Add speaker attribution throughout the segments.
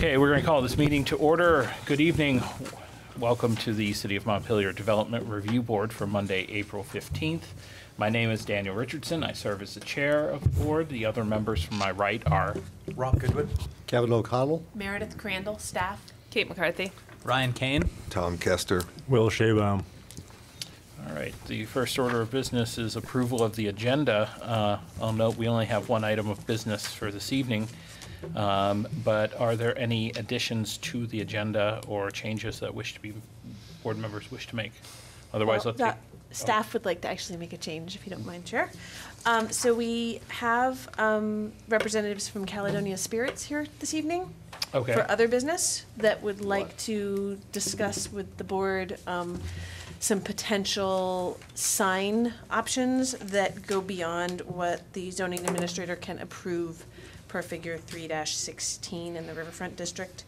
Speaker 1: Okay, we're going to call this meeting to order. Good evening. Welcome to the City of Montpelier Development Review Board for Monday, April 15th. My name is Daniel Richardson. I serve as the chair of the board. The other members from my right are,
Speaker 2: Rob Goodwin.
Speaker 3: Kevin O'Connell.
Speaker 4: Meredith Crandall, staff.
Speaker 5: Kate McCarthy.
Speaker 2: Ryan Kane.
Speaker 6: Tom Kester.
Speaker 7: Will Shabaum.
Speaker 1: all right, the first order of business is approval of the agenda. Uh, I'll note we only have one item of business for this evening. Um, But are there any additions to the agenda or changes that wish to be, board members wish to make? Otherwise,
Speaker 4: Well,
Speaker 1: let's
Speaker 4: the. Staff would like to actually make a change, if you don't mind, Chair. Um, So we have um, representatives from Caledonia Spirits here this evening
Speaker 1: Okay.
Speaker 4: for other business that would like to discuss with the board um, some potential sign options that go beyond what the zoning administrator can approve per figure three sixteen in the Riverfront District,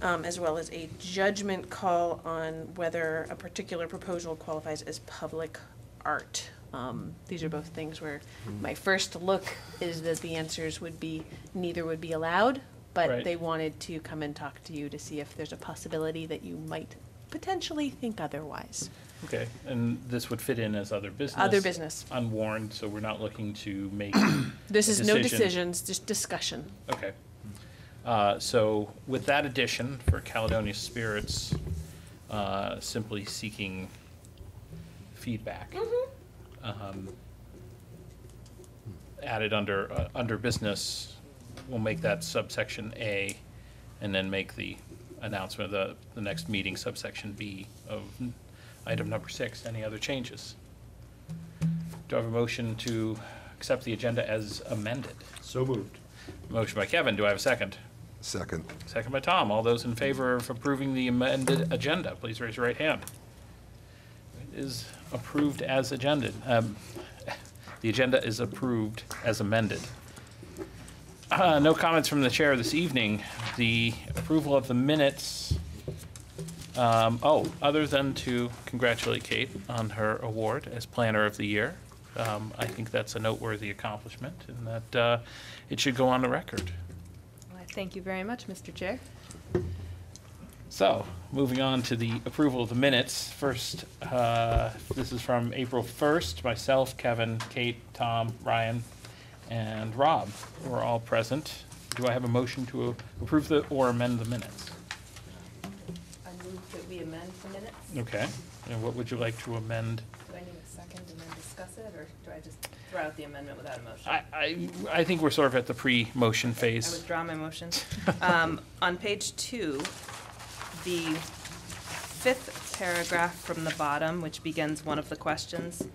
Speaker 4: um, as well as a judgment call on whether a particular proposal qualifies as public art. Um, these are both things where my first look is that the answers would be, neither would be allowed, but
Speaker 1: Right.
Speaker 4: they wanted to come and talk to you to see if there's a possibility that you might potentially think otherwise.
Speaker 1: Okay, and this would fit in as other business?
Speaker 4: Other business.
Speaker 1: Unwarned, so we're not looking to make,
Speaker 4: This is no
Speaker 1: decision.
Speaker 4: decisions, just discussion.
Speaker 1: okay. Uh, So with that addition for Caledonia Spirits, uh, simply seeking feedback. um, Added under, uh, under business, we'll make that subsection A, and then make the announcement of the, the next meeting subsection B of item number six. Any other changes? Do I have a motion to accept the agenda as amended?
Speaker 3: So moved.
Speaker 1: Motion by Kevin, do I have a second?
Speaker 6: Second.
Speaker 1: Second by Tom. All those in favor of approving the amended agenda, please raise your right hand. It is approved as agenda. Um, The agenda is approved as amended. Uh, No comments from the chair this evening. The approval of the minutes, um, oh, other than to congratulate Kate on her award as Planner of the Year. Um, I think that's a noteworthy accomplishment and that uh, it should go on the record.
Speaker 5: Well, Thank you very much, Mr. Chair.
Speaker 1: So, moving on to the approval of the minutes. First, uh, this is from April 1st. Myself, Kevin, Kate, Tom, Ryan, and Rob were all present. Do I have a motion to approve the, or amend the minutes?
Speaker 5: I move that we amend the minutes.
Speaker 1: Okay, and what would you like to amend?
Speaker 5: Do I need a second and then discuss it, or do I just throw out the amendment without a motion?
Speaker 1: I, I, I think we're sort of at the pre-motion
Speaker 5: I
Speaker 1: phase.
Speaker 5: withdraw my motion. Um, On page two, the fifth paragraph from the bottom, which begins one of the questions,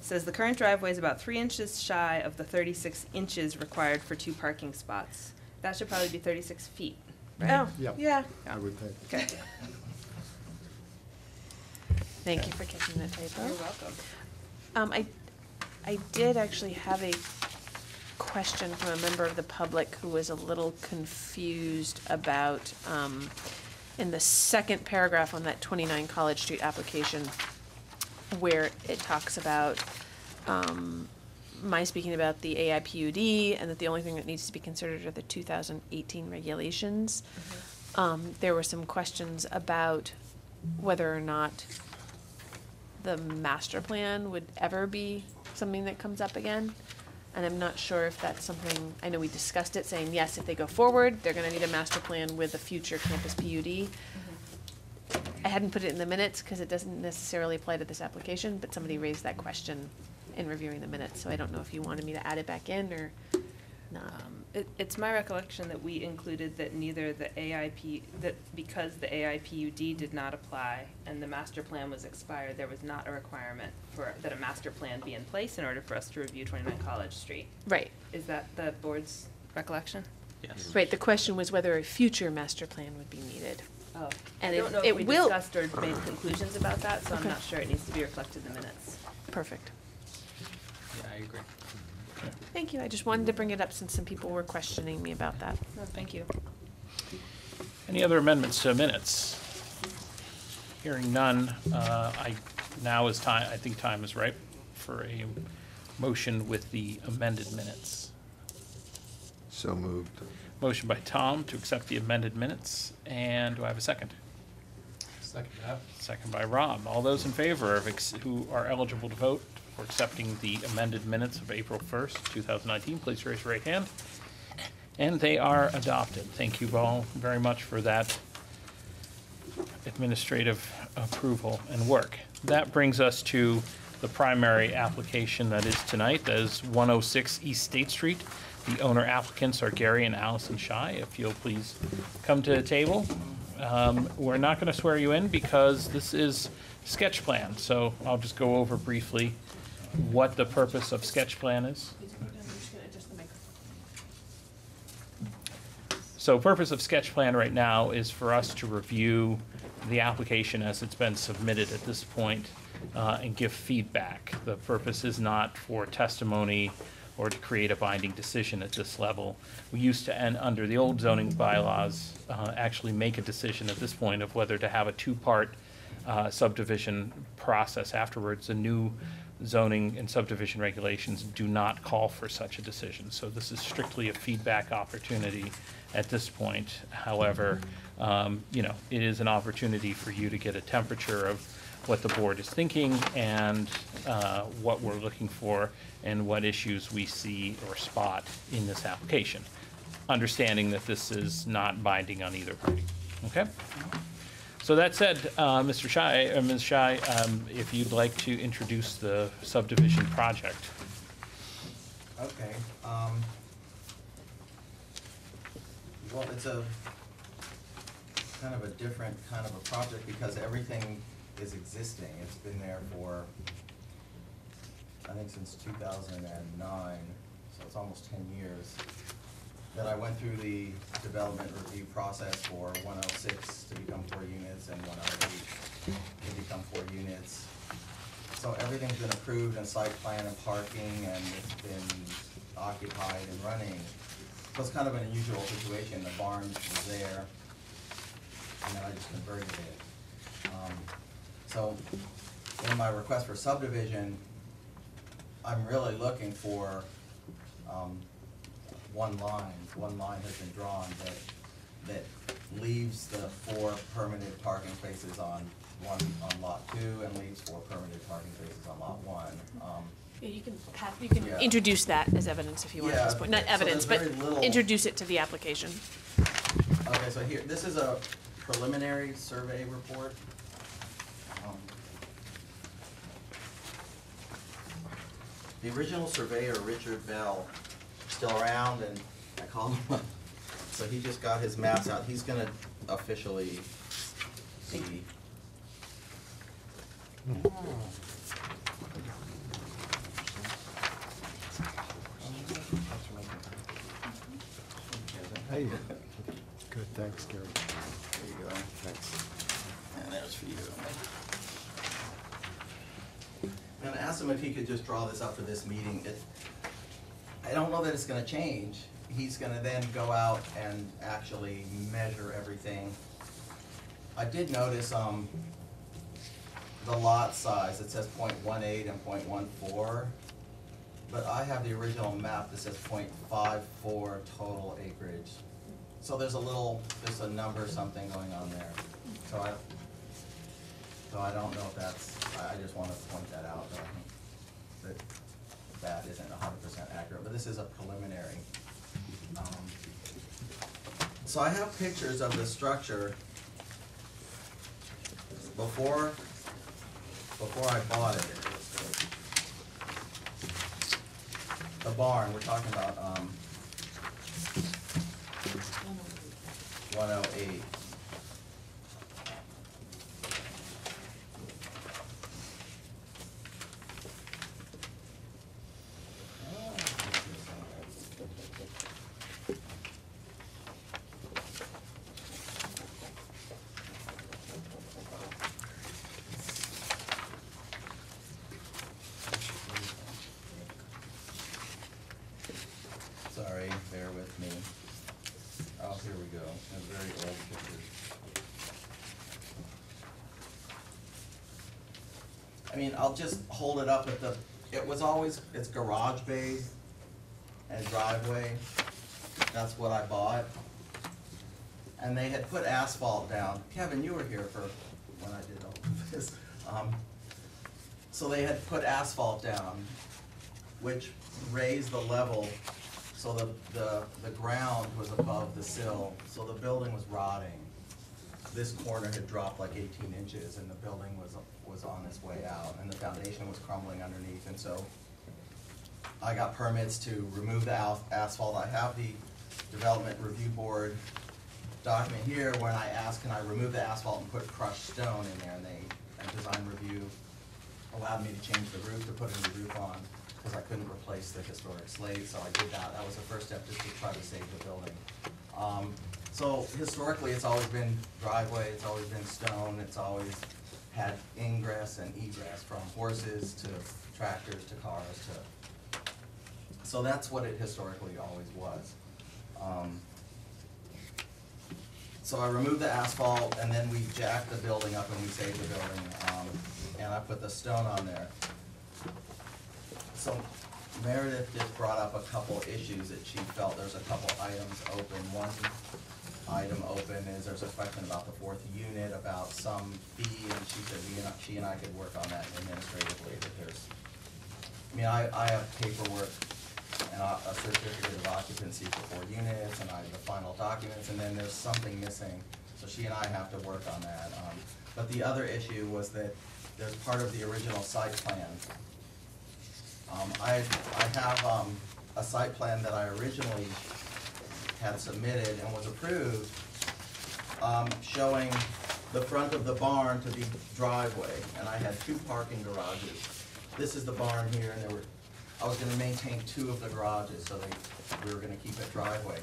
Speaker 5: says the current driveway is about three inches shy of the thirty-six inches required for two parking spots. That should probably be thirty-six feet, right?
Speaker 4: Oh,
Speaker 3: Yep.
Speaker 4: yeah.
Speaker 3: I would think.
Speaker 5: Okay,
Speaker 4: Thank you for catching that typo.
Speaker 5: you're welcome.
Speaker 4: Um, I, I did actually have a question from a member of the public who was a little confused about, um, in the second paragraph on that twenty-nine College Street application, where it talks about, um, my speaking about the AIPUD and that the only thing that needs to be considered are the two thousand eighteen regulations. Um, there were some questions about whether or not the master plan would ever be something that comes up again. And I'm not sure if that's something, I know we discussed it, saying, yes, if they go forward, they're gonna need a master plan with a future campus PUD. I hadn't put it in the minutes, cause it doesn't necessarily apply to this application, but somebody raised that question in reviewing the minutes, so I don't know if you wanted me to add it back in or not.
Speaker 5: Um, It, it's my recollection that we included that neither the AIP, that because the AIPUD did not apply and the master plan was expired, there was not a requirement for, that a master plan be in place in order for us to review twenty-nine College Street.
Speaker 4: Right,
Speaker 5: Is that the board's recollection?
Speaker 1: Yes.
Speaker 4: right, the question was whether a future master plan would be needed.
Speaker 5: Oh.
Speaker 4: And
Speaker 5: I
Speaker 4: it-
Speaker 5: don't know
Speaker 4: it
Speaker 5: if we
Speaker 4: will-
Speaker 5: discussed or made conclusions about that, so I'm
Speaker 4: Okay.
Speaker 5: not sure it needs to be reflected in the minutes.
Speaker 4: Perfect.
Speaker 2: Yeah, I agree.
Speaker 4: Thank you, I just wanted to bring it up since some people were questioning me about that.
Speaker 5: No, thank you.
Speaker 1: Any other amendments to minutes? Hearing none, uh, I, now is time, I think time is ripe for a motion with the amended minutes.
Speaker 6: So moved.
Speaker 1: Motion by Tom to accept the amended minutes, and do I have a second?
Speaker 2: Second that.
Speaker 1: Second by Rob. All those in favor of, ex- who are eligible to vote for accepting the amended minutes of April 1st, 2019, please raise your right hand. And they are adopted. Thank you all very much for that administrative approval and work. That brings us to the primary application that is tonight, that is 106 East State Street. The owner applicants are Gary and Allison Shy. If you'll please come to the table. Um, We're not going to swear you in because this is sketch plan, so I'll just go over briefly what the purpose of sketch plan is. So purpose of sketch plan right now is for us to review the application as it's been submitted at this point, uh, and give feedback. The purpose is not for testimony or to create a binding decision at this level. We used to, and under the old zoning bylaws, uh, actually make a decision at this point of whether to have a two-part uh, subdivision process afterwards. The new zoning and subdivision regulations do not call for such a decision. So this is strictly a feedback opportunity at this point. However, um, you know, it is an opportunity for you to get a temperature of what the board is thinking and uh, what we're looking for and what issues we see or spot in this application. Understanding that this is not binding on either party. Okay? So that said, uh, Mr. Shy, uh, Ms. Shy, um, if you'd like to introduce the subdivision project.
Speaker 6: Okay, um, well, it's a kind of a different kind of a project because everything is existing. It's been there for, I think since two thousand and nine, so it's almost ten years. That I went through the development review process for one oh six to become four units and one oh eight to become four units. So everything's been approved and site plan and parking and it's been occupied and running. So it's kind of an unusual situation, the barn was there, and then I just converted it. Um, So, in my request for subdivision, I'm really looking for, um, one line, one line has been drawn that, that leaves the four permanent parking spaces on one, on lot two and leaves four permanent parking spaces on lot one. Um,
Speaker 4: Yeah, you can, Pat, you can
Speaker 6: Yeah.
Speaker 4: introduce that as evidence if you want at this
Speaker 6: Yeah,
Speaker 4: point. Not
Speaker 6: so
Speaker 4: evidence, but
Speaker 6: very little-
Speaker 4: introduce it to the application.
Speaker 6: Okay, so here, this is a preliminary survey report. Um, The original surveyor, Richard Bell, still around, and I called him up. So he just got his maps out, he's gonna officially be.
Speaker 3: Hey. Good, thanks, Gary.
Speaker 6: There you go.
Speaker 3: Thanks.
Speaker 6: And there's for you. And I asked him if he could just draw this up for this meeting. It, I don't know that it's gonna change. He's gonna then go out and actually measure everything. I did notice, um, the lot size, it says 0.18 and 0.14, But I have the original map that says 0.54 total acreage. So there's a little, there's a number something going on there. So I, so I don't know if that's, I, just wanna point that out, that isn't hundred percent accurate, but this is a preliminary. Um, So I have pictures of the structure before, before I bought it. The barn, we're talking about, um, one oh eight. Sorry, bear with me. Oh, here we go, a very old picture. I mean, I'll just hold it up at the, it was always, it's garage bay and driveway. that's what I bought. And they had put asphalt down. Kevin, you were here for when I did all of this. Um, So they had put asphalt down, which raised the level, so the, the, the ground was above the sill, so the building was rotting. This corner had dropped like eighteen inches and the building was, was on its way out and the foundation was crumbling underneath and so I got permits to remove the asphalt. I have the development review board document here when I asked, can I remove the asphalt and put crushed stone in there? And they, and design review allowed me to change the roof, to put a new roof on, because I couldn't replace the historic slate, so I did that. That was the first step, just to try to save the building. Um, so historically, it's always been driveway, it's always been stone, it's always had ingress and egress from horses to tractors to cars to, so that's what it historically always was. Um, So I removed the asphalt and then we jacked the building up and we saved the building, um, and I put the stone on there. So Meredith just brought up a couple issues that she felt there's a couple items open. One item open is there's a question about the fourth unit, about some fee, and she said we and, I- she and I could work on that administratively, that there's, I mean, I, I have paperwork and a certificate of occupancy for four units, and I have the final documents, and then there's something missing, so she and I have to work on that. Um, But the other issue was that there's part of the original site plan. Um, I, I have, um, a site plan that I originally had submitted and was approved, um, showing the front of the barn to be driveway, and I had two parking garages. This is the barn here, and there were, I was gonna maintain two of the garages, so they, we were gonna keep it driveway.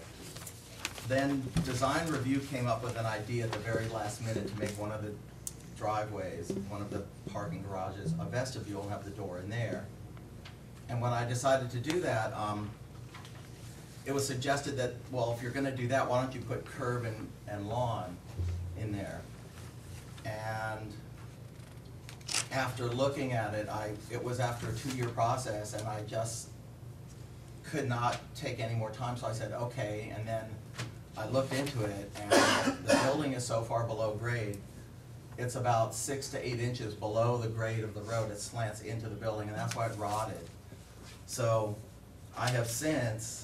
Speaker 6: Then design review came up with an idea at the very last minute to make one of the driveways, one of the parking garages, a vestibule and have the door in there. And when I decided to do that, um, it was suggested that, well, if you're gonna do that, why don't you put curb and, and lawn in there? And after looking at it, I, it was after a two-year process, and I just could not take any more time, so I said, okay, and then I looked into it, and the building is so far below grade, it's about six to eight inches below the grade of the road, it slants into the building, and that's why it rotted. So, I have since,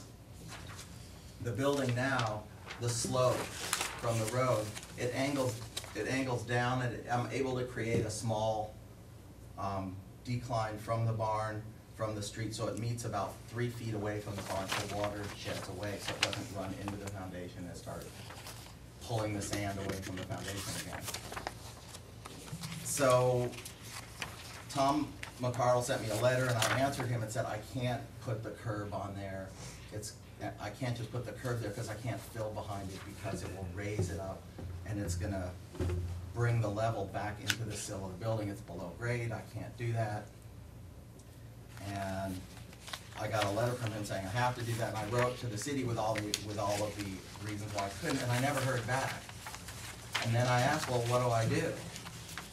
Speaker 6: the building now, the slope from the road, it angles, it angles down, and I'm able to create a small, um, decline from the barn, from the street, so it meets about three feet away from the barn, so water sheds away, so it doesn't run into the foundation and start pulling the sand away from the foundation again. So, Tom McArdle sent me a letter and I answered him and said, I can't put the curb on there. It's, I can't just put the curb there because I can't fill behind it because it will raise it up and it's gonna bring the level back into the sill of the building. It's below grade, I can't do that. And I got a letter from him saying I have to do that, and I wrote to the city with all the, with all of the reasons why I couldn't, and I never heard back. And then I asked, well, what do I do?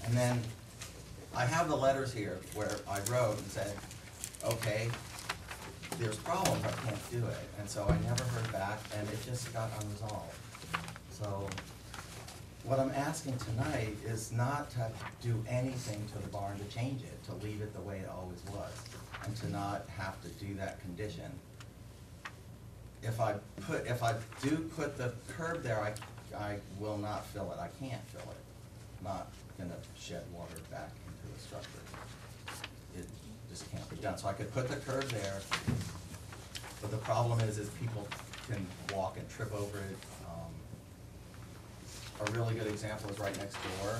Speaker 6: And then I have the letters here where I wrote and said, okay, there's problems, I can't do it. And so I never heard back, and it just got unresolved. So what I'm asking tonight is not to do anything to the barn to change it, to leave it the way it always was, and to not have to do that condition. If I put, if I do put the curb there, I, I will not fill it, I can't fill it. I'm Not gonna shed water back into the structure. It just can't be done, so I could put the curb there, but the problem is, is people can walk and trip over it, um, a really good example is right next door.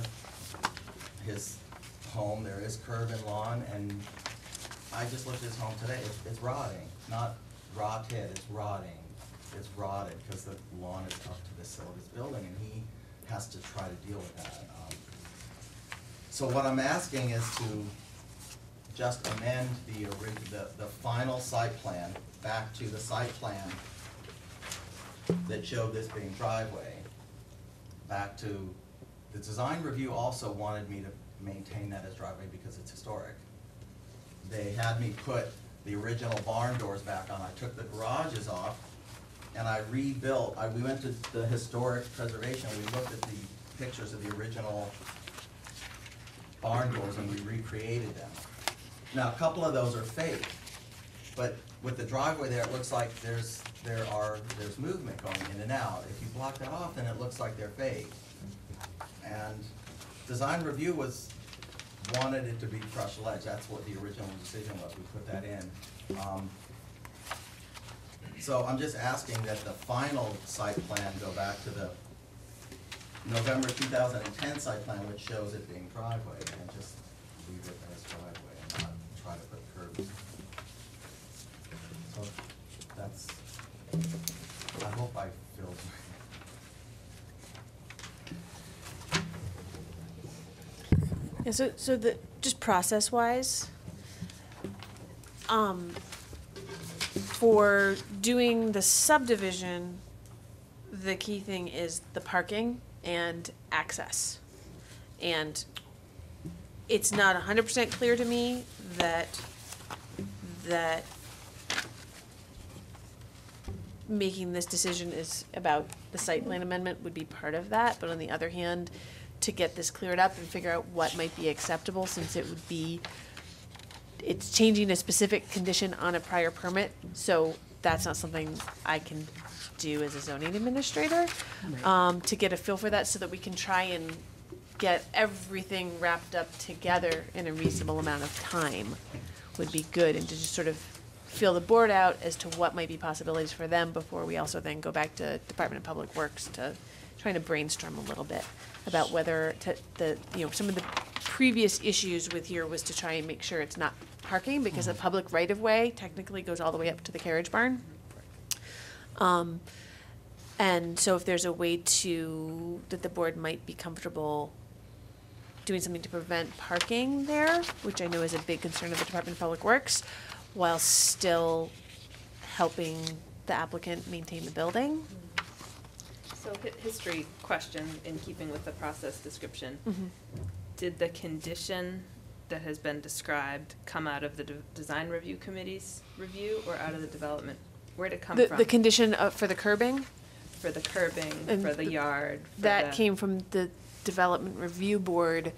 Speaker 6: His home, there is curb and lawn, and I just looked at his home today, it's, it's rotting, not rotted, it's rotting. It's rotted, because the lawn is up to the sill of his building, and he has to try to deal with that. Um, So what I'm asking is to just amend the the, the final site plan back to the site plan that showed this being driveway, back to, the design review also wanted me to maintain that as driveway because it's historic. They had me put the original barn doors back on, I took the garages off, and I rebuilt, I, we went to the historic preservation, we looked at the pictures of the original barn doors and we recreated them. Now, a couple of those are fake, but with the driveway there, it looks like there's, there are, there's movement going in and out. If you block that off, then it looks like they're fake. And design review was, wanted it to be crushed ledge, that's what the original decision was, we put that in. Um, So I'm just asking that the final site plan go back to the November two thousand and ten site plan, which shows it being driveway, and just leave it as driveway and not try to put curbs. So that's, I hope I filled.
Speaker 4: Yeah, so, so the, just process-wise, um, for doing the subdivision, the key thing is the parking and access. And it's not hundred percent clear to me that, that making this decision is about the site plan amendment would be part of that, but on the other hand, to get this cleared up and figure out what might be acceptable, since it would be, it's changing a specific condition on a prior permit, so that's not something I can do as a zoning administrator. Um, to get a feel for that, so that we can try and get everything wrapped up together in a reasonable amount of time would be good, and to just sort of feel the board out as to what might be possibilities for them before we also then go back to Department of Public Works to trying to brainstorm a little bit about whether to, the, you know, some of the previous issues with here was to try and make sure it's not parking, because the public right-of-way technically goes all the way up to the carriage barn. Um, and so if there's a way to, that the board might be comfortable doing something to prevent parking there, which I know is a big concern of the Department of Public Works, while still helping the applicant maintain the building.
Speaker 5: So hi- history question in keeping with the process description.
Speaker 4: Mhm.
Speaker 5: Did the condition that has been described come out of the de- design review committee's review or out of the development? Where'd it come
Speaker 4: The,
Speaker 5: from?
Speaker 4: the condition of, for the curbing,
Speaker 5: For the curbing,
Speaker 4: And
Speaker 5: for the
Speaker 4: th-
Speaker 5: yard? for
Speaker 4: that
Speaker 5: the-
Speaker 4: came from the Development Review Board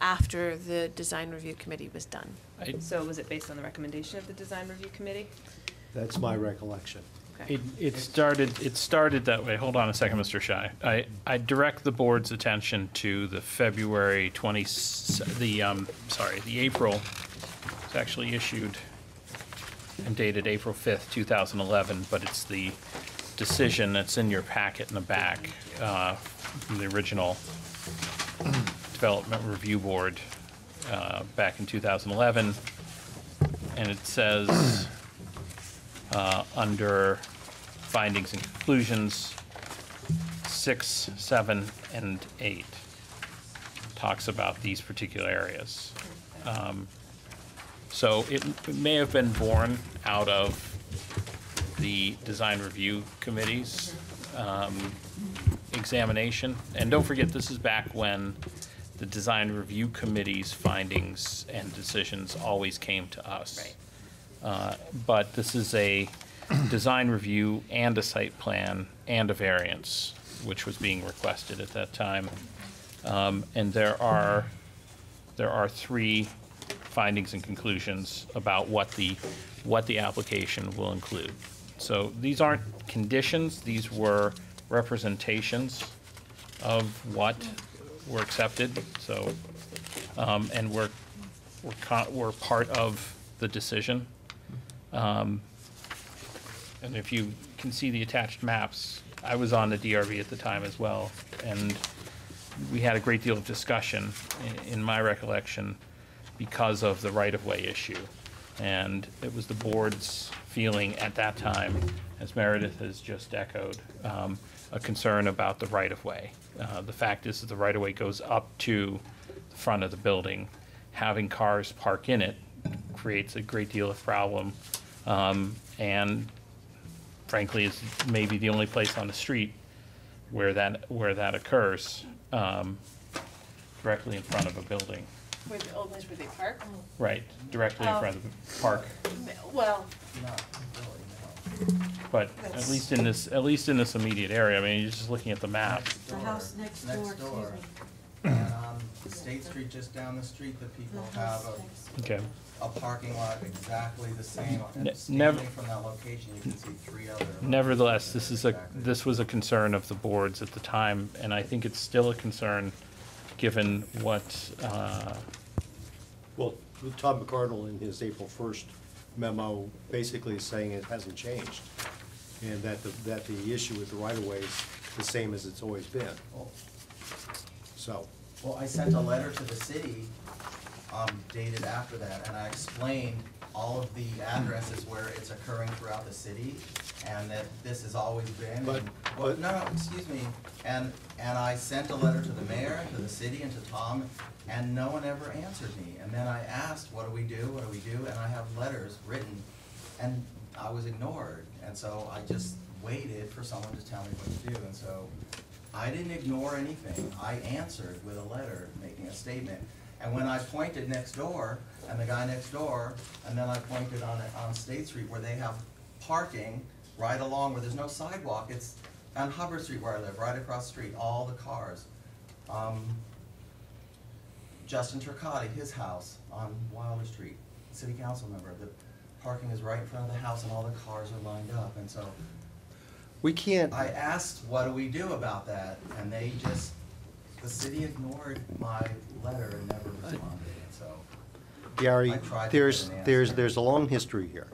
Speaker 4: after the Design Review Committee was done.
Speaker 1: I-
Speaker 5: So was it based on the recommendation of the design review committee?
Speaker 3: That's my recollection.
Speaker 5: Okay.
Speaker 1: It, it started, it started that way. Hold on a second, Mr. Shy. I, I direct the board's attention to the February 20, the, um, sorry, the April, it's actually issued and dated April 5th, 2011, but it's the decision that's in your packet in the back, uh, from the original Development Review Board, uh, back in 2011. And it says, uh, under findings and conclusions, six, seven, and eight talks about these particular areas. Um, So it it may have been born out of the design review committee's um, examination. And don't forget, this is back when the design review committee's findings and decisions always came to us.
Speaker 5: Right.
Speaker 1: Uh, But this is a design review and a site plan and a variance, which was being requested at that time. Um, And there are, there are three findings and conclusions about what the, what the application will include. So these aren't conditions, these were representations of what were accepted, so, um, and were, were, part of the decision. Um, And if you can see the attached maps, I was on the DRB at the time as well, and we had a great deal of discussion, in my recollection, because of the right-of-way issue. And it was the board's feeling at that time, as Meredith has just echoed, um, a concern about the right-of-way. Uh, The fact is that the right-of-way goes up to the front of the building. Having cars park in it creates a great deal of problem. Um, And frankly, is maybe the only place on the street where that, where that occurs, um, directly in front of a building.
Speaker 4: Where the old place where they park?
Speaker 1: Right, directly in
Speaker 4: Oh.
Speaker 1: front of the park.
Speaker 4: Well,
Speaker 6: Not really, no.
Speaker 1: But at least in this, at least in this immediate area, I mean, you're just looking at the map.
Speaker 6: Next
Speaker 7: The
Speaker 6: door-
Speaker 7: house next door, excuse me.
Speaker 6: And State Street, just down the street, the people
Speaker 7: The
Speaker 6: have
Speaker 7: house
Speaker 6: a
Speaker 7: next door.
Speaker 1: Okay,
Speaker 6: a parking lot exactly the same.
Speaker 1: Ne- never-
Speaker 6: standing from that location, you can see three other.
Speaker 1: nevertheless, this is a,
Speaker 6: Exactly.
Speaker 1: this was a concern of the boards at the time, and I think it's still a concern, given what, uh,
Speaker 3: Well, Todd McArdle in his April first memo basically is saying it hasn't changed. And that the, that the issue with the right of way is the same as it's always been,
Speaker 6: Well,
Speaker 3: so.
Speaker 6: Well, I sent a letter to the city, um, dated after that, and I explained all of the addresses where it's occurring throughout the city, and that this has always been.
Speaker 3: But-
Speaker 6: Well,
Speaker 3: but-
Speaker 6: no, no, excuse me, and, and I sent a letter to the mayor, to the city, and to Tom, and no one ever answered me. And then I asked, what do we do, what do we do, and I have letters written, and I was ignored. And so I just waited for someone to tell me what to do, and so I didn't ignore anything. I answered with a letter making a statement. And when I pointed next door, and the guy next door, and then I pointed on, on State Street where they have parking right along where there's no sidewalk, it's on Hubbard Street where I live, right across the street, all the cars. Um, Justin Turcotte, his house on Wilder Street, city council member, the parking is right in front of the house and all the cars are lined up, and so
Speaker 3: We can't,
Speaker 6: I asked, what do we do about that? And they just, the city ignored my letter and never responded, so.
Speaker 3: Gary,
Speaker 6: I tried to
Speaker 3: there's,
Speaker 6: get an
Speaker 3: there's,
Speaker 6: answer.
Speaker 3: there's a long history here.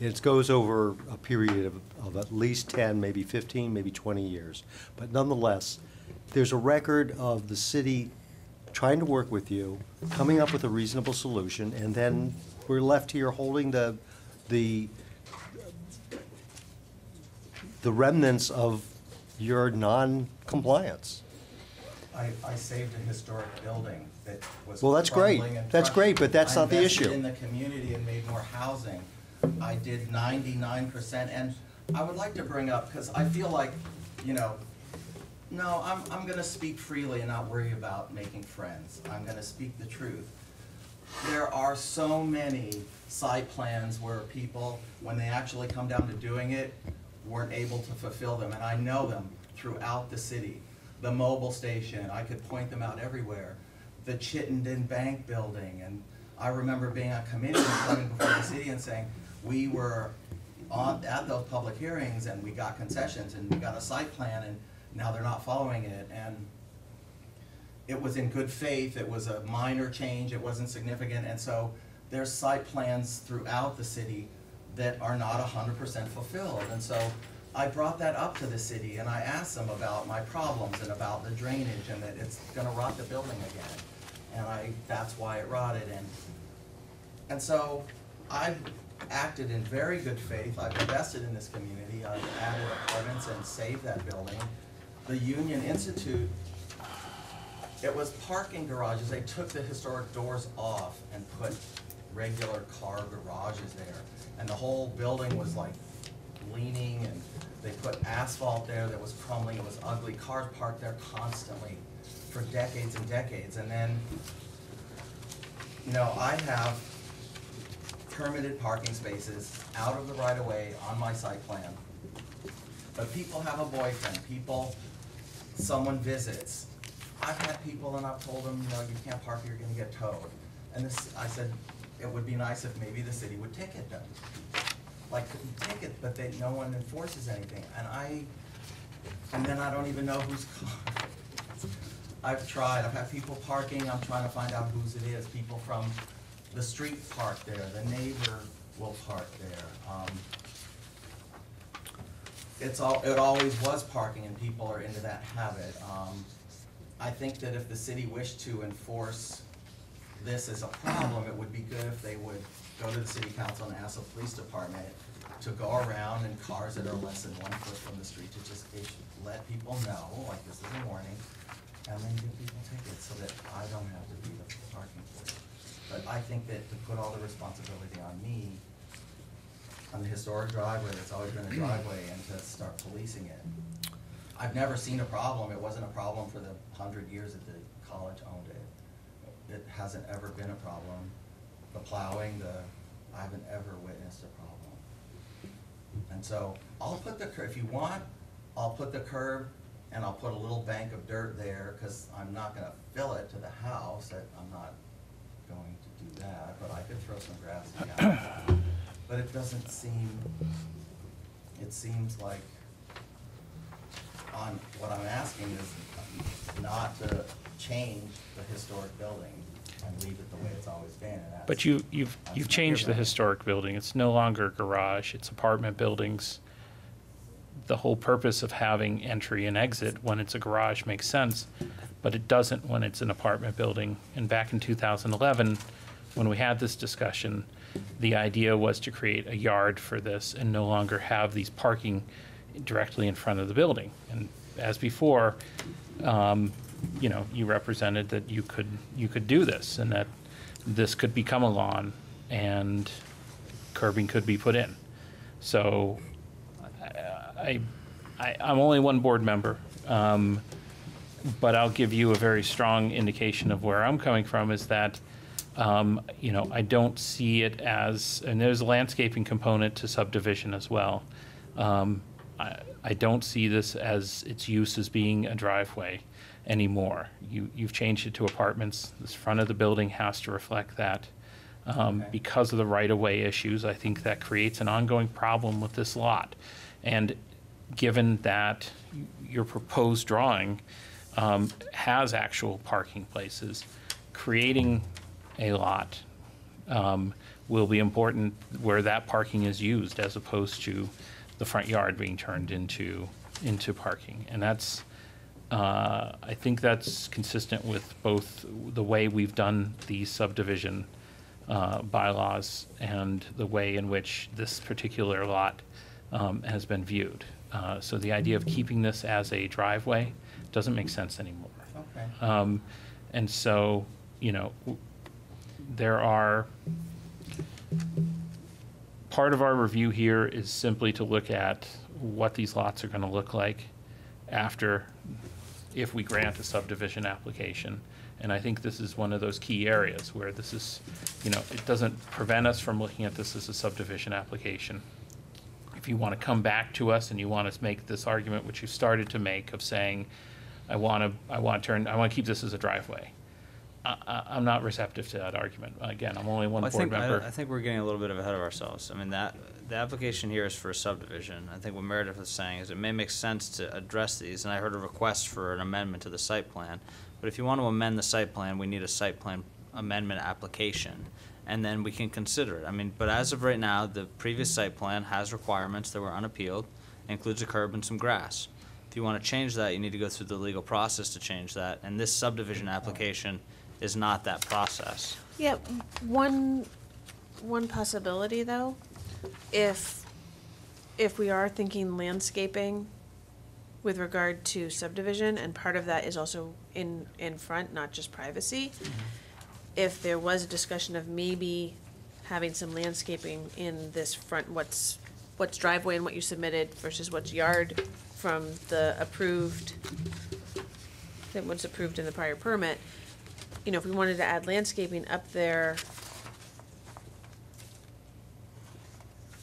Speaker 3: It goes over a period of, of at least ten, maybe fifteen, maybe twenty years. But nonetheless, there's a record of the city trying to work with you, coming up with a reasonable solution, and then we're left here holding the, the, the remnants of your non-compliance.
Speaker 6: I, I saved a historic building that was
Speaker 3: Well, that's great.
Speaker 6: crumbling and
Speaker 3: That's great, but that's not the
Speaker 6: I invested
Speaker 3: issue.
Speaker 6: in the community and made more housing. I did ninety-nine percent, and I would like to bring up, because I feel like, you know, no, I'm, I'm gonna speak freely and not worry about making friends. I'm gonna speak the truth. There are so many site plans where people, when they actually come down to doing it, weren't able to fulfill them, and I know them throughout the city. The mobile station, I could point them out everywhere. The Chittenden Bank Building, and I remember being on committee and coming before the city and saying, we were on, at those public hearings, and we got concessions, and we got a site plan, and now they're not following it, and it was in good faith, it was a minor change, it wasn't significant, and so there's site plans throughout the city that are not hundred percent fulfilled, and so I brought that up to the city, and I asked them about my problems and about the drainage, and that it's gonna rot the building again. And I, that's why it rotted, and, and so I've acted in very good faith, I've invested in this community, I've added apartments and saved that building. The Union Institute it was parking garages, they took the historic doors off and put regular car garages there. And the whole building was like leaning and they put asphalt there that was crumbling, it was ugly, cars parked there constantly for decades and decades. And then, you know, I have permitted parking spaces out of the right of way on my site plan. But people have a boyfriend, people, someone visits. I've had people and I've told them, you know, you can't park you're gonna get towed. And this, I said, it would be nice if maybe the city would ticket them. Like, ticket, but they, no one enforces anything, and I, and then I don't even know whose car. I've tried, I've had people parking, I'm trying to find out whose it is, people from the street park there, the neighbor will park there. Um, It's all, it always was parking and people are into that habit. Um, I think that if the city wished to enforce this as a problem, it would be good if they would go to the city council and ask the police department to go around in cars that are less than one foot from the street to just issue, let people know, like this is a warning, and then give people tickets so that I don't have to be the parking place. But I think that to put all the responsibility on me, on the historic driveway, that's always been a driveway, and to start policing it. I've never seen a problem, it wasn't a problem for the hundred years that the college owned it. It hasn't ever been a problem. The plowing, the, I haven't ever witnessed a problem. And so I'll put the, if you want, I'll put the curb and I'll put a little bank of dirt there, cause I'm not gonna fill it to the house, that, I'm not going to do that, but I could throw some grass down. But it doesn't seem, it seems like, on, what I'm asking is not to change the historic building and leave it the way it's always been, and that's.
Speaker 1: But you, you've, you've changed the historic building. It's no longer a garage, it's apartment buildings. The whole purpose of having entry and exit when it's a garage makes sense, but it doesn't when it's an apartment building. And back in 2011, when we had this discussion, the idea was to create a yard for this and no longer have these parking directly in front of the building. And as before, um, you know, you represented that you could, you could do this and that this could become a lawn and curbing could be put in. So I, I, I'm only one board member, um, but I'll give you a very strong indication of where I'm coming from is that, um, you know, I don't see it as, and there's a landscaping component to subdivision as well. Um, I, I don't see this as its use as being a driveway anymore. You, you've changed it to apartments. This front of the building has to reflect that. Um,
Speaker 6: Okay.
Speaker 1: because of the right-of-way issues, I think that creates an ongoing problem with this lot. And given that your proposed drawing um, has actual parking places, creating a lot um, will be important where that parking is used as opposed to the front yard being turned into, into parking. And that's, uh, I think that's consistent with both the way we've done the subdivision uh, bylaws and the way in which this particular lot um, has been viewed. Uh, So the idea of keeping this as a driveway doesn't make sense anymore.
Speaker 6: Okay.
Speaker 1: Um, And so, you know, there are, part of our review here is simply to look at what these lots are gonna look like after, if we grant a subdivision application. And I think this is one of those key areas where this is, you know, it doesn't prevent us from looking at this as a subdivision application. If you want to come back to us and you want to make this argument, which you started to make, of saying, I want to, I want to turn, I want to keep this as a driveway. I, I, I'm not receptive to that argument. Again, I'm only one
Speaker 7: I
Speaker 1: board
Speaker 7: think, I,
Speaker 1: member.
Speaker 7: I think we're getting a little bit ahead of ourselves. I mean, that, the application here is for a subdivision. I think what Meredith was saying is it may make sense to address these, and I heard a request for an amendment to the site plan. But if you want to amend the site plan, we need a site plan amendment application, and then we can consider it. I mean, but as of right now, the previous site plan has requirements that were unappealed, includes a curb and some grass. If you want to change that, you need to go through the legal process to change that, and this subdivision application is not that process.
Speaker 4: Yeah, one, one possibility though, if, if we are thinking landscaping with regard to subdivision, and part of that is also in, in front, not just privacy, if there was a discussion of maybe having some landscaping in this front, what's, what's driveway and what you submitted versus what's yard from the approved, that was approved in the prior permit, you know, if we wanted to add landscaping up there,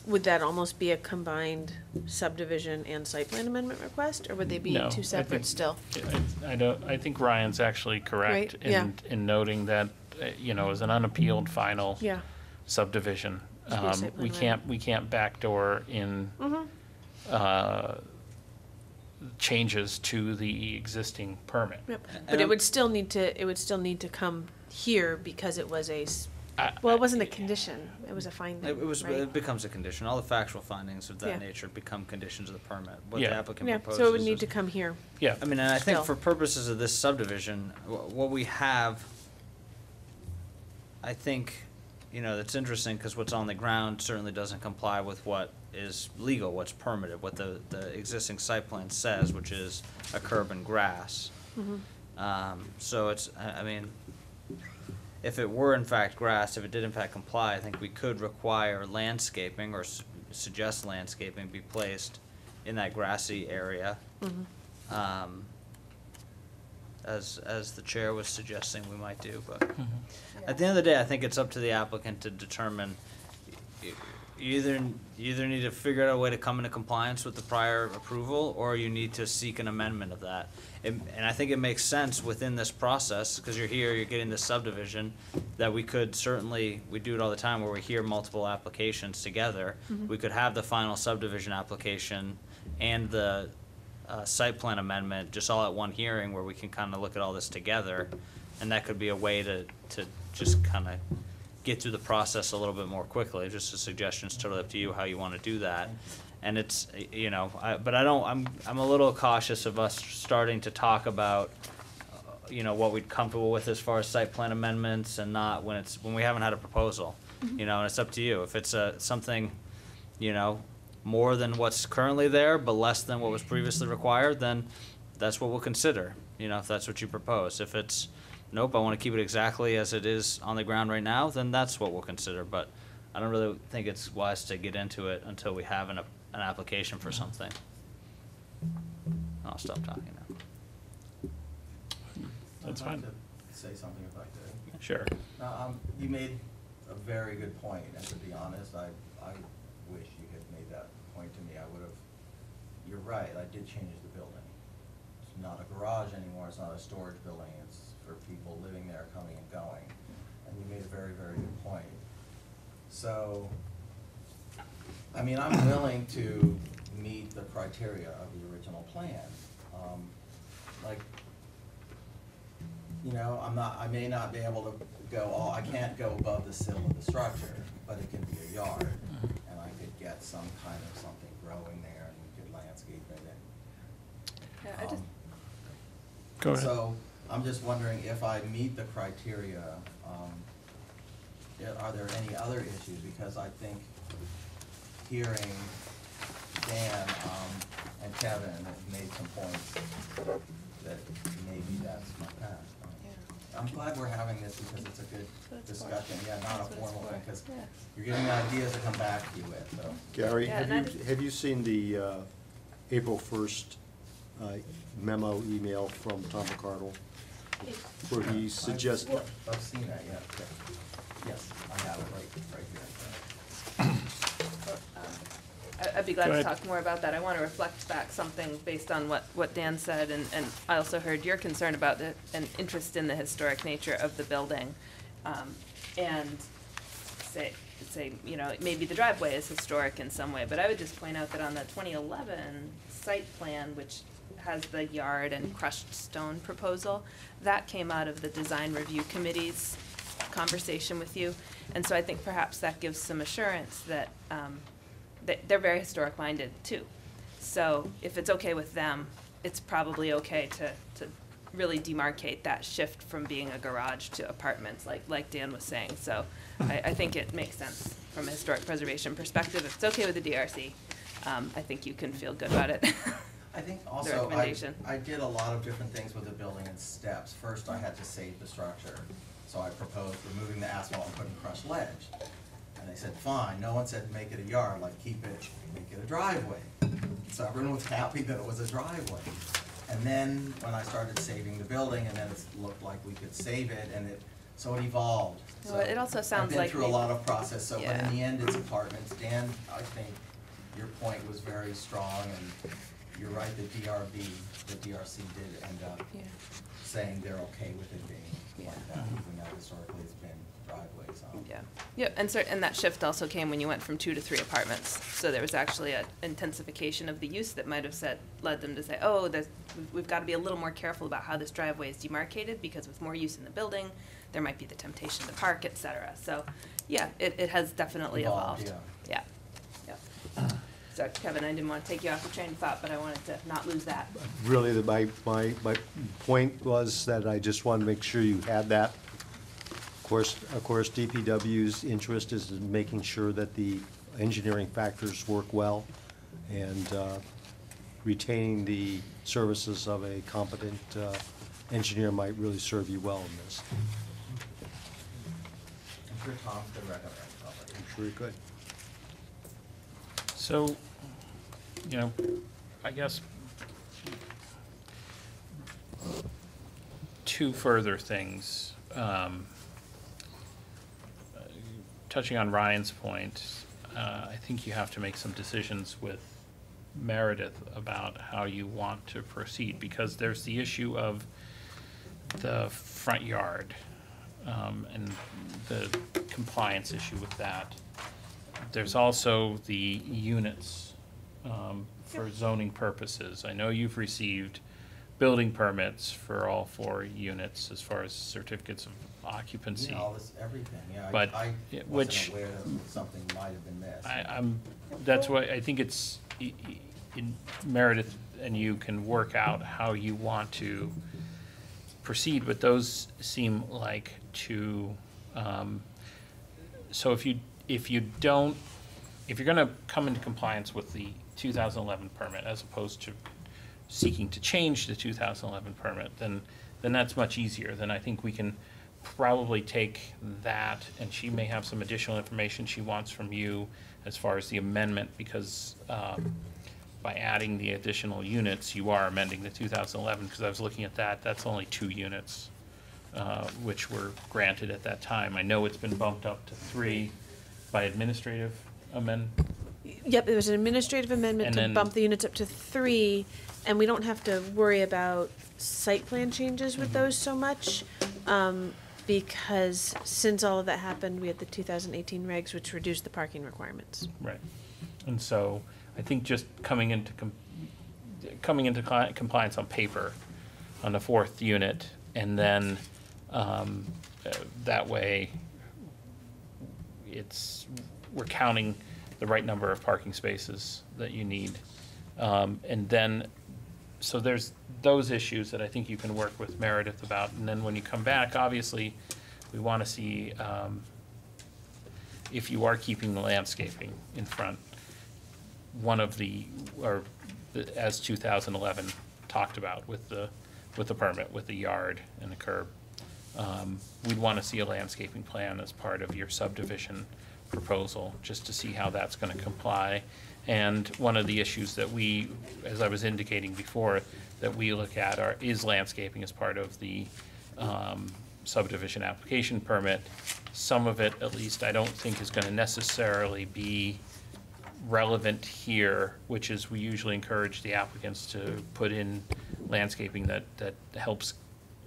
Speaker 4: would that almost be a combined subdivision and site plan amendment request, or would they be
Speaker 1: No, I
Speaker 4: two
Speaker 1: think-
Speaker 4: separate still?
Speaker 1: I I don't, I think Ryan's actually correct
Speaker 4: Right, yeah.
Speaker 1: in, in noting that, uh, you know, as an unappealed final
Speaker 4: Yeah,
Speaker 1: subdivision,
Speaker 4: Should be a
Speaker 1: um,
Speaker 4: site plan
Speaker 1: we
Speaker 4: amendment.
Speaker 1: can't, we can't backdoor in
Speaker 4: mm-hmm,
Speaker 1: uh, changes to the existing permit.
Speaker 4: yep, but it would still need to, it would still need to come here because it was a, s-
Speaker 1: I-
Speaker 4: well, it wasn't a condition, it was a finding,
Speaker 7: It it was,
Speaker 4: right?
Speaker 7: it becomes a condition. All the factual findings of
Speaker 4: Yeah.
Speaker 7: that nature become conditions of the permit. What the
Speaker 1: Yeah.
Speaker 7: applicant
Speaker 4: Yeah,
Speaker 7: proposes
Speaker 4: so it would
Speaker 7: is-
Speaker 4: need to come here,
Speaker 1: Yeah,
Speaker 7: I mean, and I think
Speaker 4: Still.
Speaker 7: for purposes of this subdivision, wh- what we have, I think, you know, that's interesting, because what's on the ground certainly doesn't comply with what is legal, what's permitted, what the, the existing site plan says, which is a curb and grass. Um, so it's, I, I mean, if it were in fact grass, if it did in fact comply, I think we could require landscaping or s- suggest landscaping be placed in that grassy area. Um, as, as the chair was suggesting we might do, but
Speaker 1: Mm-hmm.
Speaker 7: at the end of the day, I think it's up to the applicant to determine, you either, you either need to figure out a way to come into compliance with the prior approval, or you need to seek an amendment of that. And, and I think it makes sense within this process, because you're here, you're getting this subdivision, that we could certainly, we do it all the time, where we hear multiple applications together. We could have the final subdivision application and the, uh, site plan amendment, just all at one hearing, where we can kinda look at all this together. And that could be a way to, to just kinda get through the process a little bit more quickly. Just a suggestion, it's totally up to you how you wanna do that. And it's, you know, I, but I don't, I'm, I'm a little cautious of us starting to talk about, uh, you know, what we'd comfortable with as far as site plan amendments and not when it's, when we haven't had a proposal. You know, and it's up to you. If it's a, something, you know, more than what's currently there, but less than what was previously required, then that's what we'll consider, you know, if that's what you propose. If it's, nope, I wanna keep it exactly as it is on the ground right now, then that's what we'll consider, but I don't really think it's wise to get into it until we have an, an application for something. I'll stop talking now.
Speaker 1: That's
Speaker 6: I'd like
Speaker 1: fine.
Speaker 6: to Say something if I could.
Speaker 1: Sure.
Speaker 6: Now, um, you made a very good point, and to be honest, I, I wish you had made that point to me, I would've, you're right, I did change the building. It's not a garage anymore, it's not a storage building, it's for people living there, coming and going, and you made a very, very good point. So, I mean, I'm willing to meet the criteria of the original plan. Um, Like, you know, I'm not, I may not be able to go all, I can't go above the sill of the structure, but it can be a yard. And I could get some kind of something growing there and we could landscape it and.
Speaker 5: Yeah, I just,
Speaker 6: um,
Speaker 1: Go ahead.
Speaker 6: So, I'm just wondering if I meet the criteria, um, yeah, are there any other issues? Because I think hearing Dan, um, and Kevin have made some points that maybe that's my path. I'm glad we're having this because it's a good
Speaker 5: That's what it's for.
Speaker 6: discussion, yeah, not a
Speaker 5: That's what it's
Speaker 6: formal
Speaker 5: for.
Speaker 6: thing, because
Speaker 5: Yeah.
Speaker 6: you're getting ideas to come back to you with, so.
Speaker 3: Gary,
Speaker 5: Yeah,
Speaker 3: have you, have you seen the uh, April first uh, memo email from Tom McArdle? Where he suggests,
Speaker 6: I've I've seen that, yeah, okay. Yes, I have it right, right here.
Speaker 5: I- I'd be glad
Speaker 1: Go
Speaker 5: to
Speaker 1: ahead.
Speaker 5: talk more about that. I want to reflect back something based on what, what Dan said, and, and I also heard your concern about the, an interest in the historic nature of the building. Um, and say, say, you know, maybe the driveway is historic in some way, but I would just point out that on the twenty eleven site plan, which has the yard and crushed stone proposal, that came out of the design review committee's conversation with you. And so I think perhaps that gives some assurance that, um, they're very historic minded too. So if it's okay with them, it's probably okay to, to really demarcate that shift from being a garage to apartments, like, like Dan was saying. So I, I think it makes sense from a historic preservation perspective. If it's okay with the DRC, um, I think you can feel good about it.
Speaker 6: I think also, I,
Speaker 5: recommendation.
Speaker 6: I did a lot of different things with the building in steps. First, I had to save the structure, so I proposed removing the asphalt and putting crushed ledge. And they said, fine, no one said make it a yard, like keep it, make it a driveway. So everyone was happy that it was a driveway. And then, when I started saving the building, and then it looked like we could save it, and it, so it evolved.
Speaker 5: Well, it also sounds
Speaker 6: I've
Speaker 5: like
Speaker 6: been through a lot of process, so, but in the end, it's apartments. Dan, I think your point was very strong, and you're right, the DRB, the DRC did end up
Speaker 5: Yeah.
Speaker 6: saying they're okay with it being
Speaker 5: Yeah.
Speaker 6: like that, even though historically it's driveways, so.
Speaker 5: Yeah, yeah, and cer- and that shift also came when you went from two to three apartments. So there was actually an intensification of the use that might have said, led them to say, oh, there's, we've, we've gotta be a little more careful about how this driveway is demarcated, because with more use in the building, there might be the temptation to park, et cetera. So, yeah, it, it has definitely
Speaker 6: Evolved,
Speaker 5: evolved. Yeah, yeah. So Kevin, I didn't wanna take you off your train of thought, but I wanted to not lose that.
Speaker 3: really, the- my, my, my point was that I just wanted to make sure you had that. Of course, of course, DPW's interest is in making sure that the engineering factors work well and uh, retaining the services of a competent uh, engineer might really serve you well in this.
Speaker 6: I'm sure Tom could recommend somebody.
Speaker 3: I'm sure you could.
Speaker 1: So, you know, I guess two further things. Um, Touching on Ryan's point, uh, I think you have to make some decisions with Meredith about how you want to proceed, because there's the issue of the front yard, um, and the compliance issue with that. There's also the units, um, for zoning purposes. I know you've received building permits for all four units as far as certificates of occupancy.
Speaker 6: Yeah, all this, everything, yeah. I-
Speaker 1: But,
Speaker 6: I
Speaker 1: yeah,
Speaker 6: wasn't
Speaker 1: which-
Speaker 6: aware that something might have been missed.
Speaker 1: I, I'm, that's why, I think it's, i- i- in Meredith and you can work out how you want to proceed, but those seem like to, um, so if you, if you don't, if you're gonna come into compliance with the two thousand eleven permit as opposed to seeking to change the two thousand eleven permit, then, then that's much easier, then I think we can probably take that, and she may have some additional information she wants from you as far as the amendment, because, um, by adding the additional units, you are amending the two thousand eleven, because I was looking at that, that's only two units, uh, which were granted at that time. I know it's been bumped up to three by administrative amend,
Speaker 4: Yep, there was an administrative amendment
Speaker 1: And
Speaker 4: to
Speaker 1: then-
Speaker 4: bump the units up to three, and we don't have to worry about site plan changes with those so much. Um, because since all of that happened, we had the two thousand eighteen regs, which reduced the parking requirements.
Speaker 1: Right. And so I think just coming into, com- coming into cli- compliance on paper on the fourth unit, and then um, uh, that way it's, we're counting the right number of parking spaces that you need. Um, And then, so there's those issues that I think you can work with Meredith about. And then when you come back, obviously, we want to see um, if you are keeping the landscaping in front, one of the, or the- as 2011 talked about with the, with the permit, with the yard and the curb, um, we'd want to see a landscaping plan as part of your subdivision proposal, just to see how that's going to comply. And one of the issues that we, as I was indicating before, that we look at are, is landscaping as part of the um, subdivision application permit. Some of it, at least, I don't think is going to necessarily be relevant here, which is we usually encourage the applicants to put in landscaping that, that helps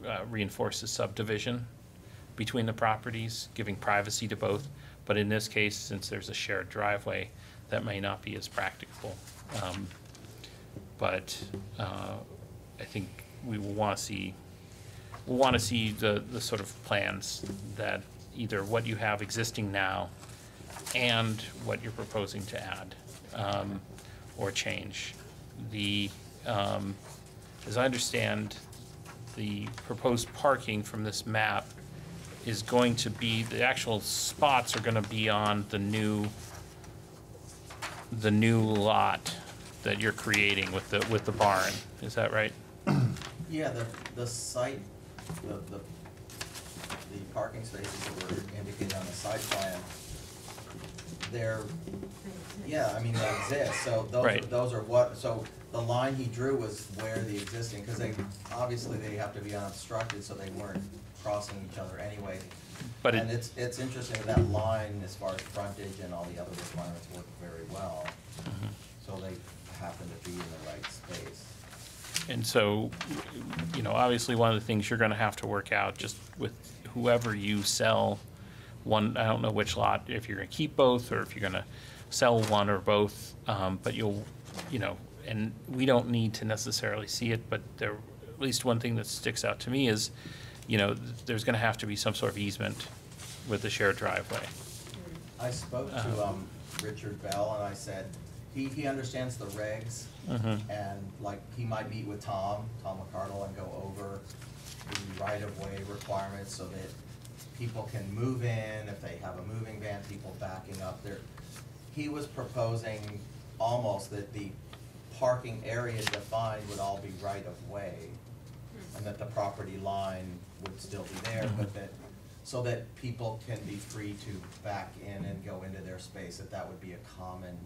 Speaker 1: uh, reinforce the subdivision between the properties, giving privacy to both. But in this case, since there's a shared driveway, that may not be as practicable. Um, But uh, I think we will want to see, we'll want to see the, the sort of plans that either what you have existing now and what you're proposing to add um, or change. The, um, as I understand, the proposed parking from this map is going to be, the actual spots are gonna be on the new, the new lot that you're creating with the, with the barn. Is that right?
Speaker 6: Yeah, the, the site, the, the, the parking spaces that were indicated on the site plan, they're, yeah, I mean, they exist, so those are,
Speaker 1: Right.
Speaker 6: those are what, so the line he drew was where the existing, cause they, obviously they have to be unobstructed, so they weren't crossing each other anyway.
Speaker 1: But it-
Speaker 6: And it's, it's interesting, that line, as far as frontage and all the other requirements work very well,
Speaker 1: Mm-hmm.
Speaker 6: so they happen to be in the right space.
Speaker 1: And so, you know, obviously, one of the things you're gonna have to work out, just with whoever you sell one, I don't know which lot, if you're gonna keep both, or if you're gonna sell one or both, um, but you'll, you know, and we don't need to necessarily see it, but there, at least one thing that sticks out to me is, you know, there's gonna have to be some sort of easement with the shared driveway.
Speaker 6: I spoke to,
Speaker 1: Uh-huh.
Speaker 6: um, Richard Bell and I said, he, he understands the regs.
Speaker 1: Mhm.
Speaker 6: And like, he might meet with Tom, Tom McArdle, and go over the right-of-way requirements so that people can move in, if they have a moving van, people backing up there. He was proposing almost that the parking area defined would all be right-of-way. And that the property line would still be there, mm-hmm. but that, so that people can be free to back in and go into their space, that that would be a common,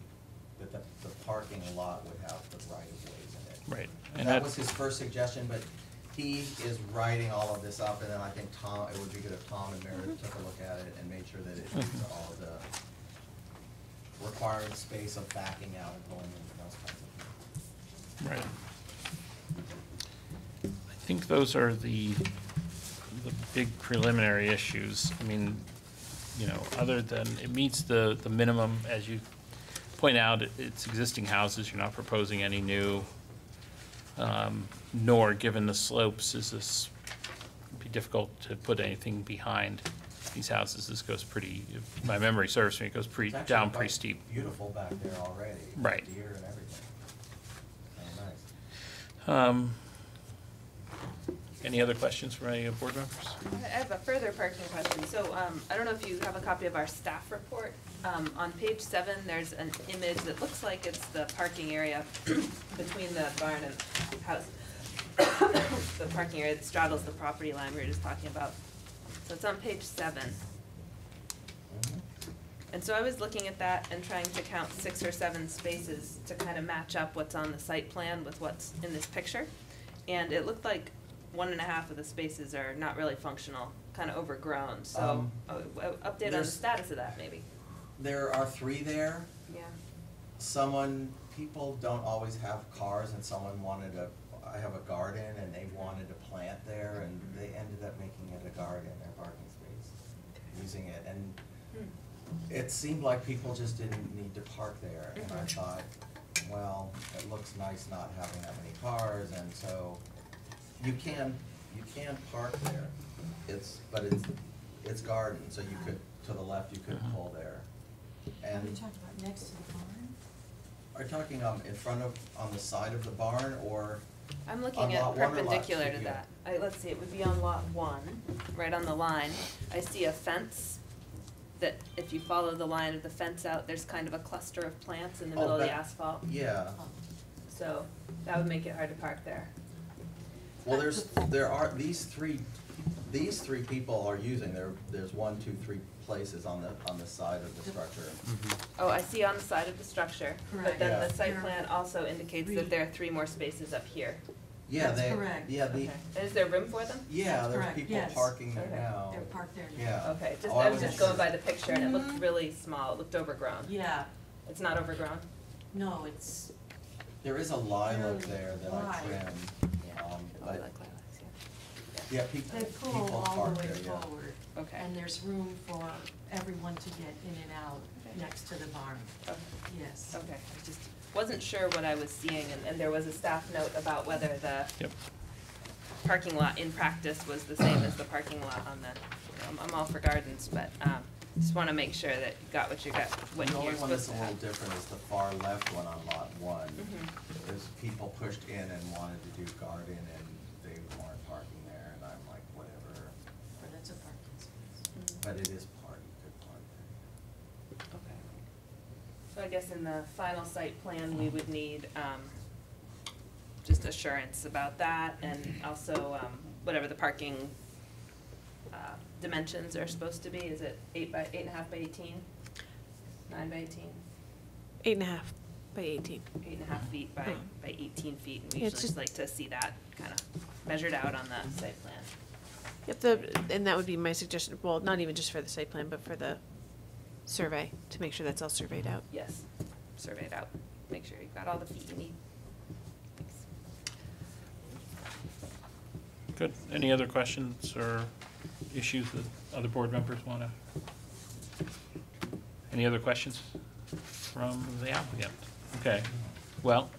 Speaker 6: that the, the parking lot would have the right-of-ways in it.
Speaker 1: Right, and
Speaker 6: That was his first suggestion, but he is writing all of this up, and then I think Tom, it would be good if Tom and Meredith mm-hmm. took a look at it and made sure that it mm-hmm. meets all of the required space of backing out and going in and those kinds of things.
Speaker 1: Right. I think those are the, the big preliminary issues. I mean, you know, other than, it meets the, the minimum, as you point out, it- it's existing houses, you're not proposing any new. um, Nor, given the slopes, is this, be difficult to put anything behind these houses. This goes pretty, if my memory serves me, it goes pretty,
Speaker 6: It's actually
Speaker 1: down
Speaker 6: quite
Speaker 1: pretty steep.
Speaker 6: Beautiful back there already.
Speaker 1: Right.
Speaker 6: Deer and everything. Oh, nice.
Speaker 1: Um, Any other questions from any board members?
Speaker 5: I have a further parking question. So, um, I don't know if you have a copy of our staff report. Um, on page seven, there's an image that looks like it's the parking area between the barn and the house. The parking area that straddles the property line we were just talking about. So it's on page seven. And so I was looking at that and trying to count six or seven spaces to kind of match up what's on the site plan with what's in this picture. And it looked like one and a half of the spaces are not really functional, kind of overgrown, so,
Speaker 6: Um,
Speaker 5: uh, update on the
Speaker 6: there's-
Speaker 5: status of that, maybe?
Speaker 6: There are three there.
Speaker 5: Yeah.
Speaker 6: Someone, people don't always have cars and someone wanted a, I have a garden and they wanted to plant there and they ended up making it a garden, their parking space, using it. And
Speaker 5: Hmm.
Speaker 6: it seemed like people just didn't need to park there. And I
Speaker 5: Mhm.
Speaker 6: thought, well, it looks nice not having that many cars and so you can, you can park there. It's, but it's, it's garden, so you could, to the left, you could
Speaker 1: Mhm.
Speaker 6: pull there.
Speaker 8: Are
Speaker 6: And
Speaker 8: you talking about next to the barn?
Speaker 6: are you talking um in front of, on the side of the barn or?
Speaker 5: I'm
Speaker 6: On
Speaker 5: looking at
Speaker 6: one or lot
Speaker 5: perpendicular to
Speaker 6: Yeah.
Speaker 5: that. I, let's see, it would be on lot one, right on the line. I see a fence that if you follow the line of the fence out, there's kind of a cluster of plants in the
Speaker 6: Oh,
Speaker 5: middle of the
Speaker 6: that-
Speaker 5: asphalt.
Speaker 6: Yeah,
Speaker 5: So that would make it hard to park there.
Speaker 6: Well, there's, there are, these three, these three people are using, there, there's one, two, three places on the, on the side of the structure.
Speaker 5: Oh, I see on the side of the structure, but
Speaker 8: Correct.
Speaker 5: then
Speaker 6: Yeah.
Speaker 5: the site plan also indicates
Speaker 8: three.
Speaker 5: that there are three more spaces up here.
Speaker 6: Yeah,
Speaker 8: That's
Speaker 6: they,
Speaker 8: correct.
Speaker 6: yeah, the,
Speaker 5: Okay. And is there room for them?
Speaker 6: yeah,
Speaker 8: That's
Speaker 6: there's
Speaker 8: correct,
Speaker 6: people
Speaker 8: yes.
Speaker 6: parking there
Speaker 5: Okay.
Speaker 6: now.
Speaker 8: They're parked there now.
Speaker 6: Yeah.
Speaker 5: Okay, just,
Speaker 6: Oh, I
Speaker 5: I was just going by the picture and it looked
Speaker 8: Mhm.
Speaker 5: really small, it looked overgrown.
Speaker 8: Yeah,
Speaker 5: It's not overgrown?
Speaker 8: no, it's,
Speaker 6: There is a lilac
Speaker 8: Fairly
Speaker 6: there that I
Speaker 8: wide.
Speaker 6: trimmed,
Speaker 5: Yeah. I
Speaker 6: but,
Speaker 5: like lilacs, yeah.
Speaker 6: yeah, people,
Speaker 8: they
Speaker 6: people
Speaker 8: pull all
Speaker 6: park
Speaker 8: the way
Speaker 6: there, yeah.
Speaker 8: forward.
Speaker 5: Okay.
Speaker 8: And there's room for everyone to get in and out
Speaker 5: Okay.
Speaker 8: next to the barn,
Speaker 5: Okay.
Speaker 8: yes.
Speaker 5: Okay, I just wasn't sure what I was seeing, and, and there was a staff note about whether the
Speaker 1: Yep.
Speaker 5: parking lot in practice was the same as the parking lot on the, I'm, I'm all for gardens, but, um, just wanna make sure that you got what you got, what
Speaker 6: The
Speaker 5: you're
Speaker 6: only one that's
Speaker 5: supposed
Speaker 6: a
Speaker 5: to
Speaker 6: little
Speaker 5: have.
Speaker 6: different is the far left one on lot one.
Speaker 5: Mhm.
Speaker 6: There's people pushed in and wanted to do garden and they weren't parking there and I'm like, whatever.
Speaker 8: Or that's a parking space.
Speaker 5: Mhm.
Speaker 6: But it is part, you could park there.
Speaker 5: Okay. So I guess in the final site plan, we would need, um, just assurance about that and also, um, whatever the parking, uh, dimensions are supposed to be, is it eight by, eight and a half by eighteen? Nine by eighteen?
Speaker 4: Eight and a half by eighteen.
Speaker 5: Eight and a half feet by,
Speaker 4: Oh.
Speaker 5: by eighteen feet, and we
Speaker 4: Yeah, it's
Speaker 5: usually just
Speaker 4: just-
Speaker 5: like to see that kind of measured out on the site plan.
Speaker 4: Yep, the, and that would be my suggestion, well, not even just for the site plan, but for the survey, to make sure that's all surveyed out.
Speaker 5: Yes, survey it out, make sure you've got all the feet you need. Thanks.
Speaker 1: Good. Any other questions or issues that other board members want to? Any other questions from the applicant? Okay, well,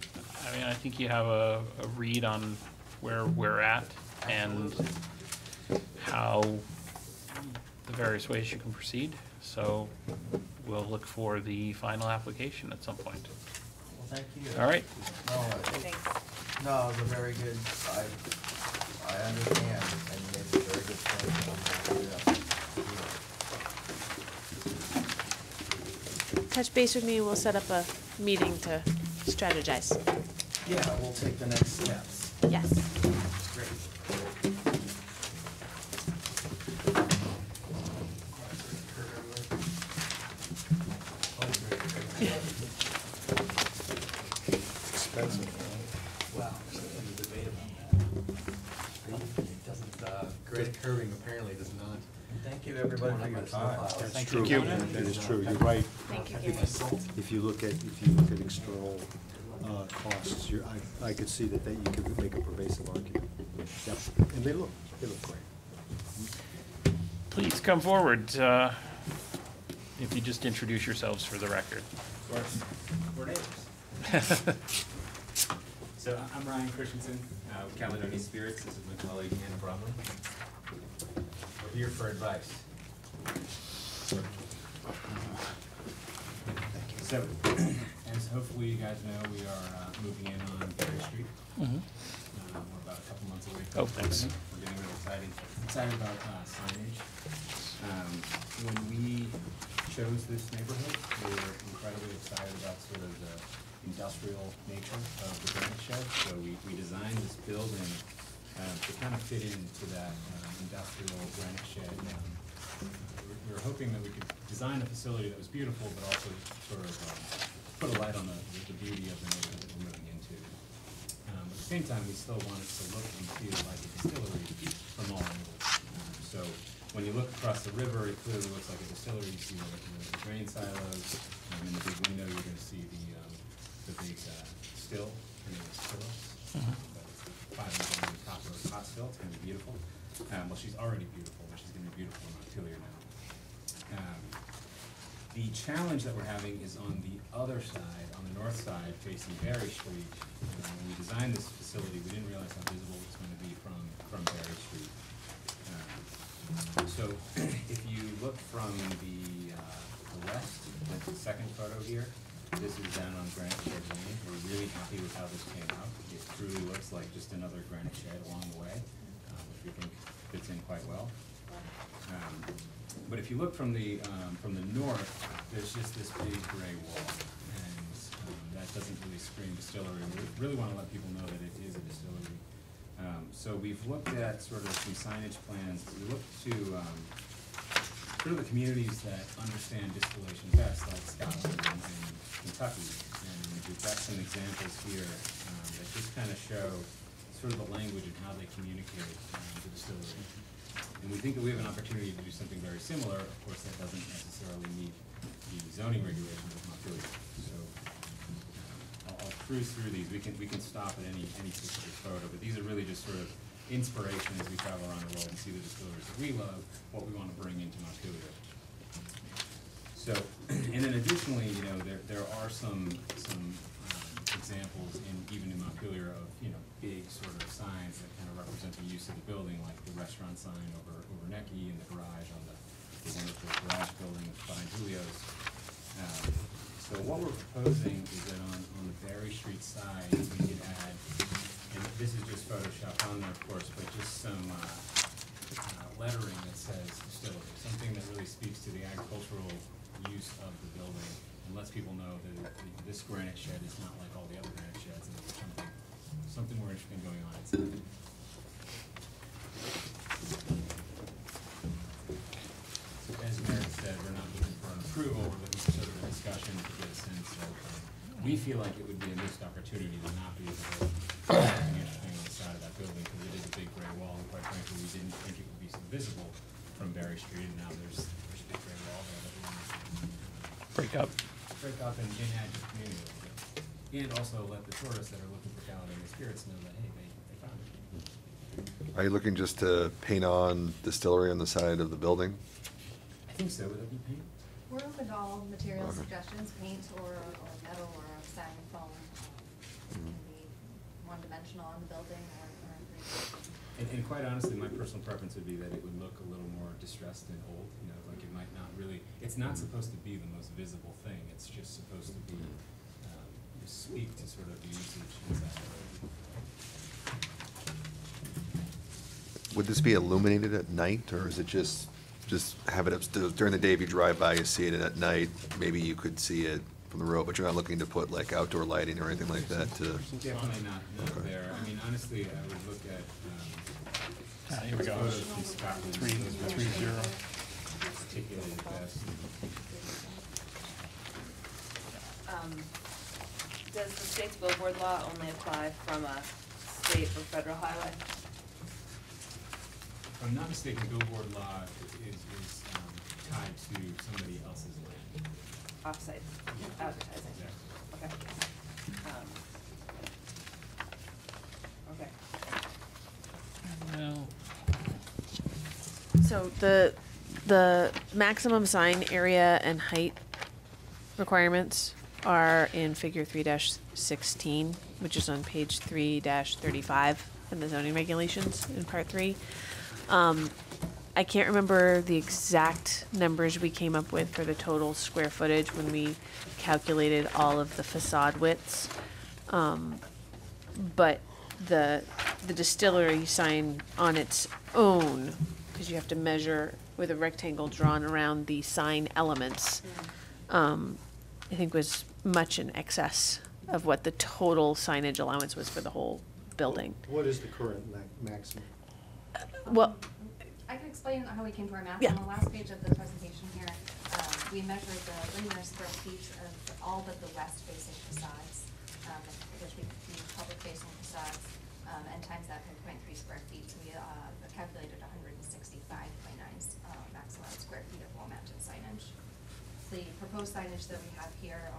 Speaker 1: I mean, I think you have a, a read on where we're at and how the various ways you can proceed. So we'll look for the final application at some point.
Speaker 6: Well, thank you.
Speaker 1: All right.
Speaker 6: No, it-
Speaker 5: Thanks.
Speaker 6: no, it was a very good, I, I understand and you made a very good point.
Speaker 4: Touch base with me, we'll set up a meeting to strategize.
Speaker 6: Yeah, we'll take the next steps.
Speaker 4: Yes.
Speaker 6: Great.
Speaker 2: Expensive, Well, there's a debate about that. It doesn't, uh, graded curving apparently does not.
Speaker 6: Thank Thank you, everybody, for your time.
Speaker 3: That's true.
Speaker 1: you.
Speaker 3: That is true, you're right.
Speaker 4: Thank you,
Speaker 3: If
Speaker 4: Gary.
Speaker 3: if you look at, if you look at external uh, costs, you're, I, I could see that, that you could make a pervasive argument. Yep, and they look, they look great.
Speaker 1: Please come forward, uh, if you just introduce yourselves for the record.
Speaker 2: Of course, we're neighbors. So I- I'm Ryan Christensen uh, with Caledonia Spirits. This is my colleague Anna Brumley. We're here for advice. So, as hopefully you guys know, we are uh, moving in on Barre Street.
Speaker 1: Mhm.
Speaker 2: Uh, We're about a couple months away
Speaker 1: Oh, thanks.
Speaker 2: opening. We're getting really excited, excited about uh, signage. Um, When we chose this neighborhood, we were incredibly excited about sort of the industrial nature of the granite shed. So we, we designed this building uh, to kind of fit into that um, industrial granite shed. Um, we- We were hoping that we could design a facility that was beautiful, but also sort of um, put a light on the, the beauty of the neighborhood that we're moving into. Um, At the same time, we still wanted to look and feel like a distillery from all angles. Um, So when you look across the river, it clearly looks like a distillery. You see the the grain silos, um, in the big window, you're gonna see the, um, the big uh, still, her name is Phyllis. But it's a five hundred million copper hot still, it's gonna be beautiful. Um, Well, she's already beautiful, but she's gonna be beautiful in Montpelier now. Um, The challenge that we're having is on the other side, on the north side facing Barre Street. Uh, When we designed this facility, we didn't realize how visible it's going to be from, from Barre Street. Um, So if you look from the, uh, the west, that's the second photo here, this is down on Granite Shed Lane. We're really happy with how this came out. It truly looks like just another granite shed along the way, uh, which we think fits in quite well. Um, But if you look from the, um, from the north, there's just this big gray wall, and um, that doesn't really scream distillery. We really want to let people know that it is a distillery. Um, So we've looked at sort of some signage plans. We looked to um, sort of the communities that understand distillation best, like Scotland and and Kentucky. And we've got some examples here um, that just kind of show sort of the language and how they communicate um, the distillery. And we think that we have an opportunity to do something very similar. Of course, that doesn't necessarily meet the zoning regulations of Montpelier. So I'll I'll cruise through these. We can, we can stop at any, any specific photo, but these are really just sort of inspiration as we travel around the world and see the distilleries that we love, what we want to bring into Montpelier. So, and then additionally, you know, there, there are some, some um, examples in, even in Montpelier of, you know, big sort of signs that kind of represent the use of the building, like the restaurant sign over, over Necky and the garage on the, the wonderful garage building behind Julio's. Um, So what we're proposing is that on, on the Barre Street side, we could add, and this is just Photoshop on there, of course, but just some, uh, uh, lettering that says distillery, something that really speaks to the agricultural use of the building and lets people know that this granite shed is not like all the other granite sheds and there's something, something more interesting going on. As Meredith said, we're not looking for an approval, we're looking for sort of a discussion to get a sense of, um, we feel like it would be a missed opportunity to not be able to something interesting on the side of that building, because it is a big gray wall, and quite frankly, we didn't think it would be so visible from Barre Street, and now there's, there's a big gray wall there that we want to
Speaker 1: Break up.
Speaker 2: break up and, and add to the community a little bit. And also let the tourists that are looking spirits know that, hey, they, they found it.
Speaker 9: Are you looking just to paint on distillery on the side of the building?
Speaker 2: I think so, would that be paint?
Speaker 10: We're open to all material
Speaker 9: Okay.
Speaker 10: suggestions, paint or, or metal or a styrofoam. um, Can be one-dimensional on the building or, or in three.
Speaker 2: And, and quite honestly, my personal preference would be that it would look a little more distressed and old, you know, like it might not really, it's not supposed to be the most visible thing, it's just supposed to be, just speak to sort of the usage inside of it.
Speaker 9: Would this be illuminated at night, or is it just, just have it up, during the day if you drive by, you see it, and at night, maybe you could see it from the road, but you're not looking to put like outdoor lighting or anything like that to?
Speaker 2: Definitely not, not
Speaker 9: Okay.
Speaker 2: there, I mean, honestly, I would look at, um,
Speaker 1: Ah, here we go.
Speaker 2: photos from Scotland.
Speaker 1: Three,
Speaker 2: those
Speaker 1: three,
Speaker 2: really
Speaker 1: zero.
Speaker 2: Articulated best.
Speaker 5: Um, Does the state's billboard law only apply from a state or federal highway?
Speaker 2: If I'm not mistaken, billboard law is, is to somebody else's land.
Speaker 5: Offsite advertising,
Speaker 2: Exactly.
Speaker 5: okay. Um, Okay.
Speaker 1: No.
Speaker 4: So the, the maximum sign area and height requirements are in figure three sixteen, which is on page three thirty-five in the zoning regulations in part three. Um, I can't remember the exact numbers we came up with for the total square footage when we calculated all of the facade widths. Um, but the, the distillery sign on its own, because you have to measure with a rectangle drawn around the sign elements, um, I think was much in excess of what the total signage allowance was for the whole building.
Speaker 3: What is the current ma- maximum?
Speaker 4: Well,
Speaker 10: I can explain how we came to our math.
Speaker 4: Yeah.
Speaker 10: On the last page of the presentation here, um, we measured the linear square feet of all but the west-facing facades, um, which we use public-facing facades, um, and times that by point 0.3 square feet. So we, uh, calculated hundred and sixty-five point nine, uh, maximum square feet of wall-mounted signage. The proposed signage that we have here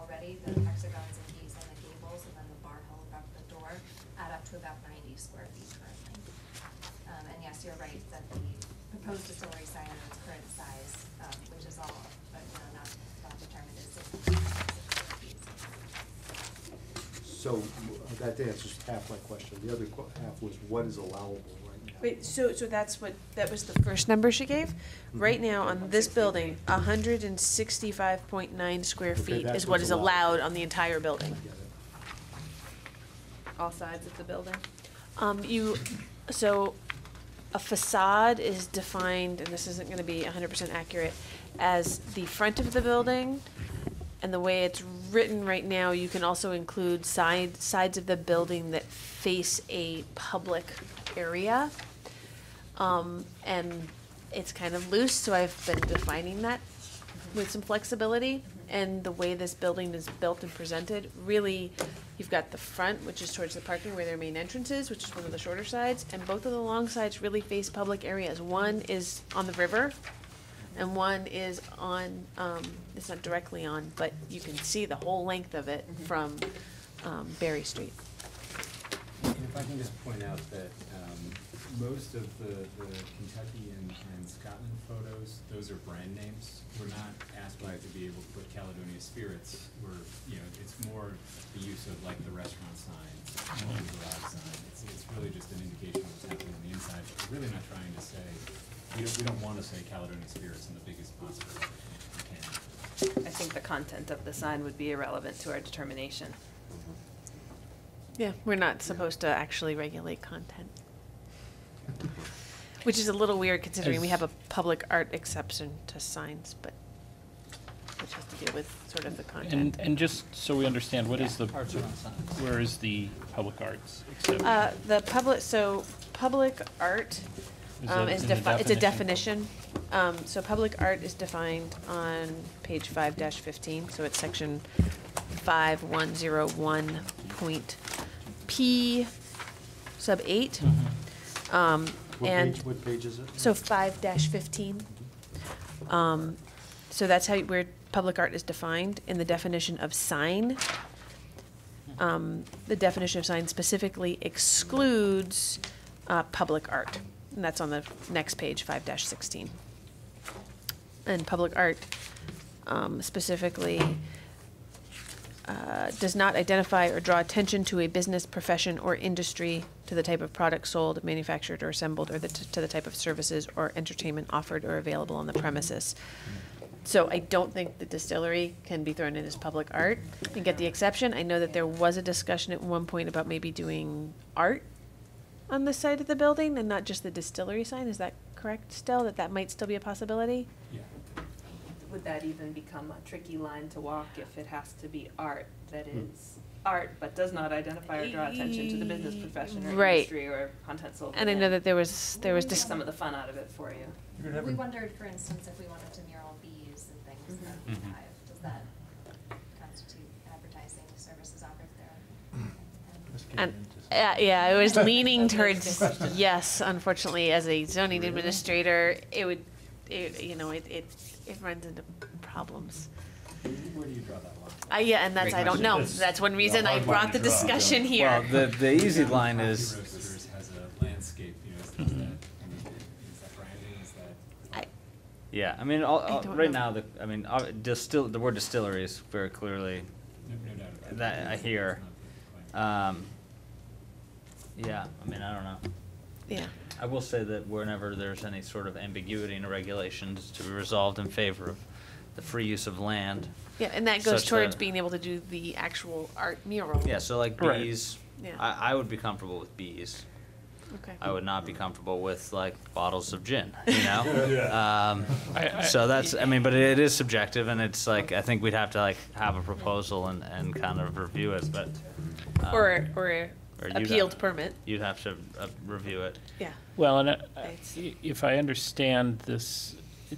Speaker 3: So uh, that answers half my question. The other qu- half was what is allowable right now?
Speaker 4: Wait, so, so that's what, that was the first number she gave? Right now, on this building, hundred and sixty-five point nine square
Speaker 3: Okay,
Speaker 4: feet
Speaker 3: that's
Speaker 4: is what
Speaker 3: what's
Speaker 4: is
Speaker 3: allowed.
Speaker 4: allowed on the entire building.
Speaker 3: I get.
Speaker 5: All sides of the building?
Speaker 4: Um, you, so a facade is defined, and this isn't gonna be hundred percent accurate, as the front of the building. And the way it's written right now, you can also include side, sides of the building that face a public area. Um, and it's kind of loose, so I've been defining that with some flexibility. And the way this building is built and presented, really, you've got the front, which is towards the parking where their main entrance is, which is one of the shorter sides, and both of the long sides really face public areas. One is on the river, and one is on, um, it's not directly on, but you can see the whole length of it from, um, Barre Street.
Speaker 2: And if I can just point out that, um, most of the, the Kentucky and, and Scotland photos, those are brand names. We're not aspiring to be able to put Caledonia Spirits, we're, you know, it's more the use of like the restaurant signs, the garage sign. It's, it's really just an indication of what's happening on the inside, but we're really not trying to say, we don't, we don't wanna say Caledonia Spirits in the biggest possible way we can.
Speaker 5: I think the content of the sign would be irrelevant to our determination.
Speaker 4: Yeah, we're not supposed to actually regulate content. Which is a little weird considering we have a public art exception to signs, but, which has to deal with sort of the
Speaker 1: And,
Speaker 4: content.
Speaker 1: and and just so we understand, what is the,
Speaker 7: Arts around signs.
Speaker 1: where is the public arts exception?
Speaker 4: Uh, the public, so, public art,
Speaker 1: Is
Speaker 4: um,
Speaker 1: that
Speaker 4: is
Speaker 1: in the
Speaker 4: defi- it's a definition. Um, so public art is defined on page five dash fifteen, so it's section five one zero one point P sub eight. Um,
Speaker 3: What
Speaker 4: and.
Speaker 3: page, what page is it?
Speaker 4: So five dash fifteen. Um, so that's how, where public art is defined in the definition of sign. Um, the definition of sign specifically excludes, uh, public art. And that's on the next page, five dash sixteen. And public art, um, specifically, uh, does not identify or draw attention to a business, profession, or industry, to the type of product sold, manufactured, or assembled, or the, to the type of services or entertainment offered or available on the premises. So I don't think the distillery can be thrown in as public art and get the exception. I know that there was a discussion at one point about maybe doing art on the side of the building and not just the distillery sign. Is that correct still, that that might still be a possibility?
Speaker 2: Yeah.
Speaker 5: Would that even become a tricky line to walk if it has to be art that is art but does not identify or draw attention to the business profession or
Speaker 4: Right.
Speaker 5: industry or content sold?
Speaker 4: And I know that there was, there was
Speaker 5: Take
Speaker 4: dis-
Speaker 5: some of the fun out of it for you.
Speaker 10: We wondered, for instance, if we wanted to mural bees and things in the
Speaker 1: Mhm.
Speaker 10: hive, does that constitute advertising services offered there?
Speaker 4: And, uh, yeah, I was leaning towards, yes, unfortunately, as a zoning administrator, it would, it, you know, it, it, it runs into problems.
Speaker 2: Where do you draw that line?
Speaker 4: I, yeah, and that's,
Speaker 7: Great
Speaker 4: I don't know,
Speaker 7: question.
Speaker 4: that's one reason I brought the discussion here.
Speaker 7: Well, the, the easy line is,
Speaker 2: Roasters has a landscape, you know, is that, kind of- is that branding, is that?
Speaker 4: I,
Speaker 7: yeah, I mean, all, all-
Speaker 4: don't
Speaker 7: right
Speaker 4: know.
Speaker 7: now, the, I mean, uh, distill, the word distillery is very clearly,
Speaker 2: No, no doubt about it.
Speaker 7: That I hear.
Speaker 2: not the claim.
Speaker 7: um, yeah, I mean, I don't know.
Speaker 4: yeah,
Speaker 7: I will say that whenever there's any sort of ambiguity in a regulation, it's to be resolved in favor of the free use of land.
Speaker 4: yeah, and that goes
Speaker 7: Such
Speaker 4: towards
Speaker 7: that-
Speaker 4: being able to do the actual art mural.
Speaker 7: Yeah, so like
Speaker 1: Right.
Speaker 7: bees,
Speaker 4: Yeah.
Speaker 7: I, I would be comfortable with bees.
Speaker 4: Okay.
Speaker 7: I would not be comfortable with like bottles of gin, you know? Um,
Speaker 1: I- I-
Speaker 7: so that's, I mean, but it is subjective and it's like, I think we'd have to like have a proposal and, and kind of review it, but. um,
Speaker 4: Or, or a
Speaker 7: or you'd
Speaker 4: appealed
Speaker 7: have-
Speaker 4: permit,
Speaker 7: You'd have to uh, review it.
Speaker 4: yeah.
Speaker 1: Well, and uh,
Speaker 4: It's-
Speaker 1: i- if I understand this,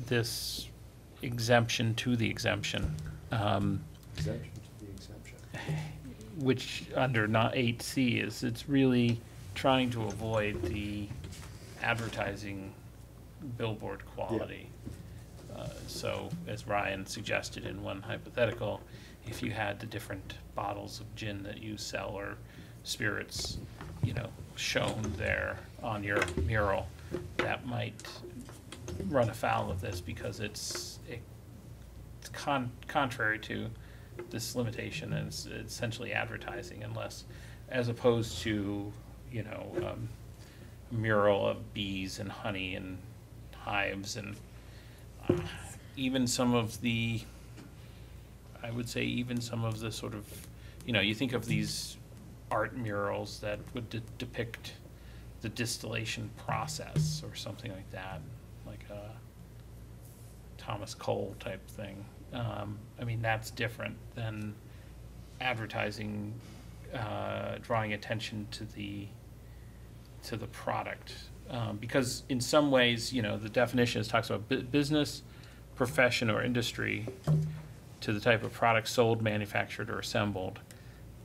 Speaker 1: this exemption to the exemption, um,
Speaker 3: Exemption to the exemption.
Speaker 1: which under not eight C is, it's really trying to avoid the advertising billboard quality. Uh, So, as Ryan suggested in one hypothetical, if you had the different bottles of gin that you sell or spirits, you know, shown there on your mural, that might run afoul of this because it's, it's con- contrary to this limitation and it's essentially advertising unless, as opposed to, you know, um, a mural of bees and honey and hives and uh, even some of the, I would say even some of the sort of, you know, you think of these art murals that would de- depict the distillation process or something like that, like a Thomas Cole type thing. Um, I mean, that's different than advertising, uh, drawing attention to the, to the product. Um, because in some ways, you know, the definition is talks about bu- business, profession, or industry to the type of product sold, manufactured, or assembled.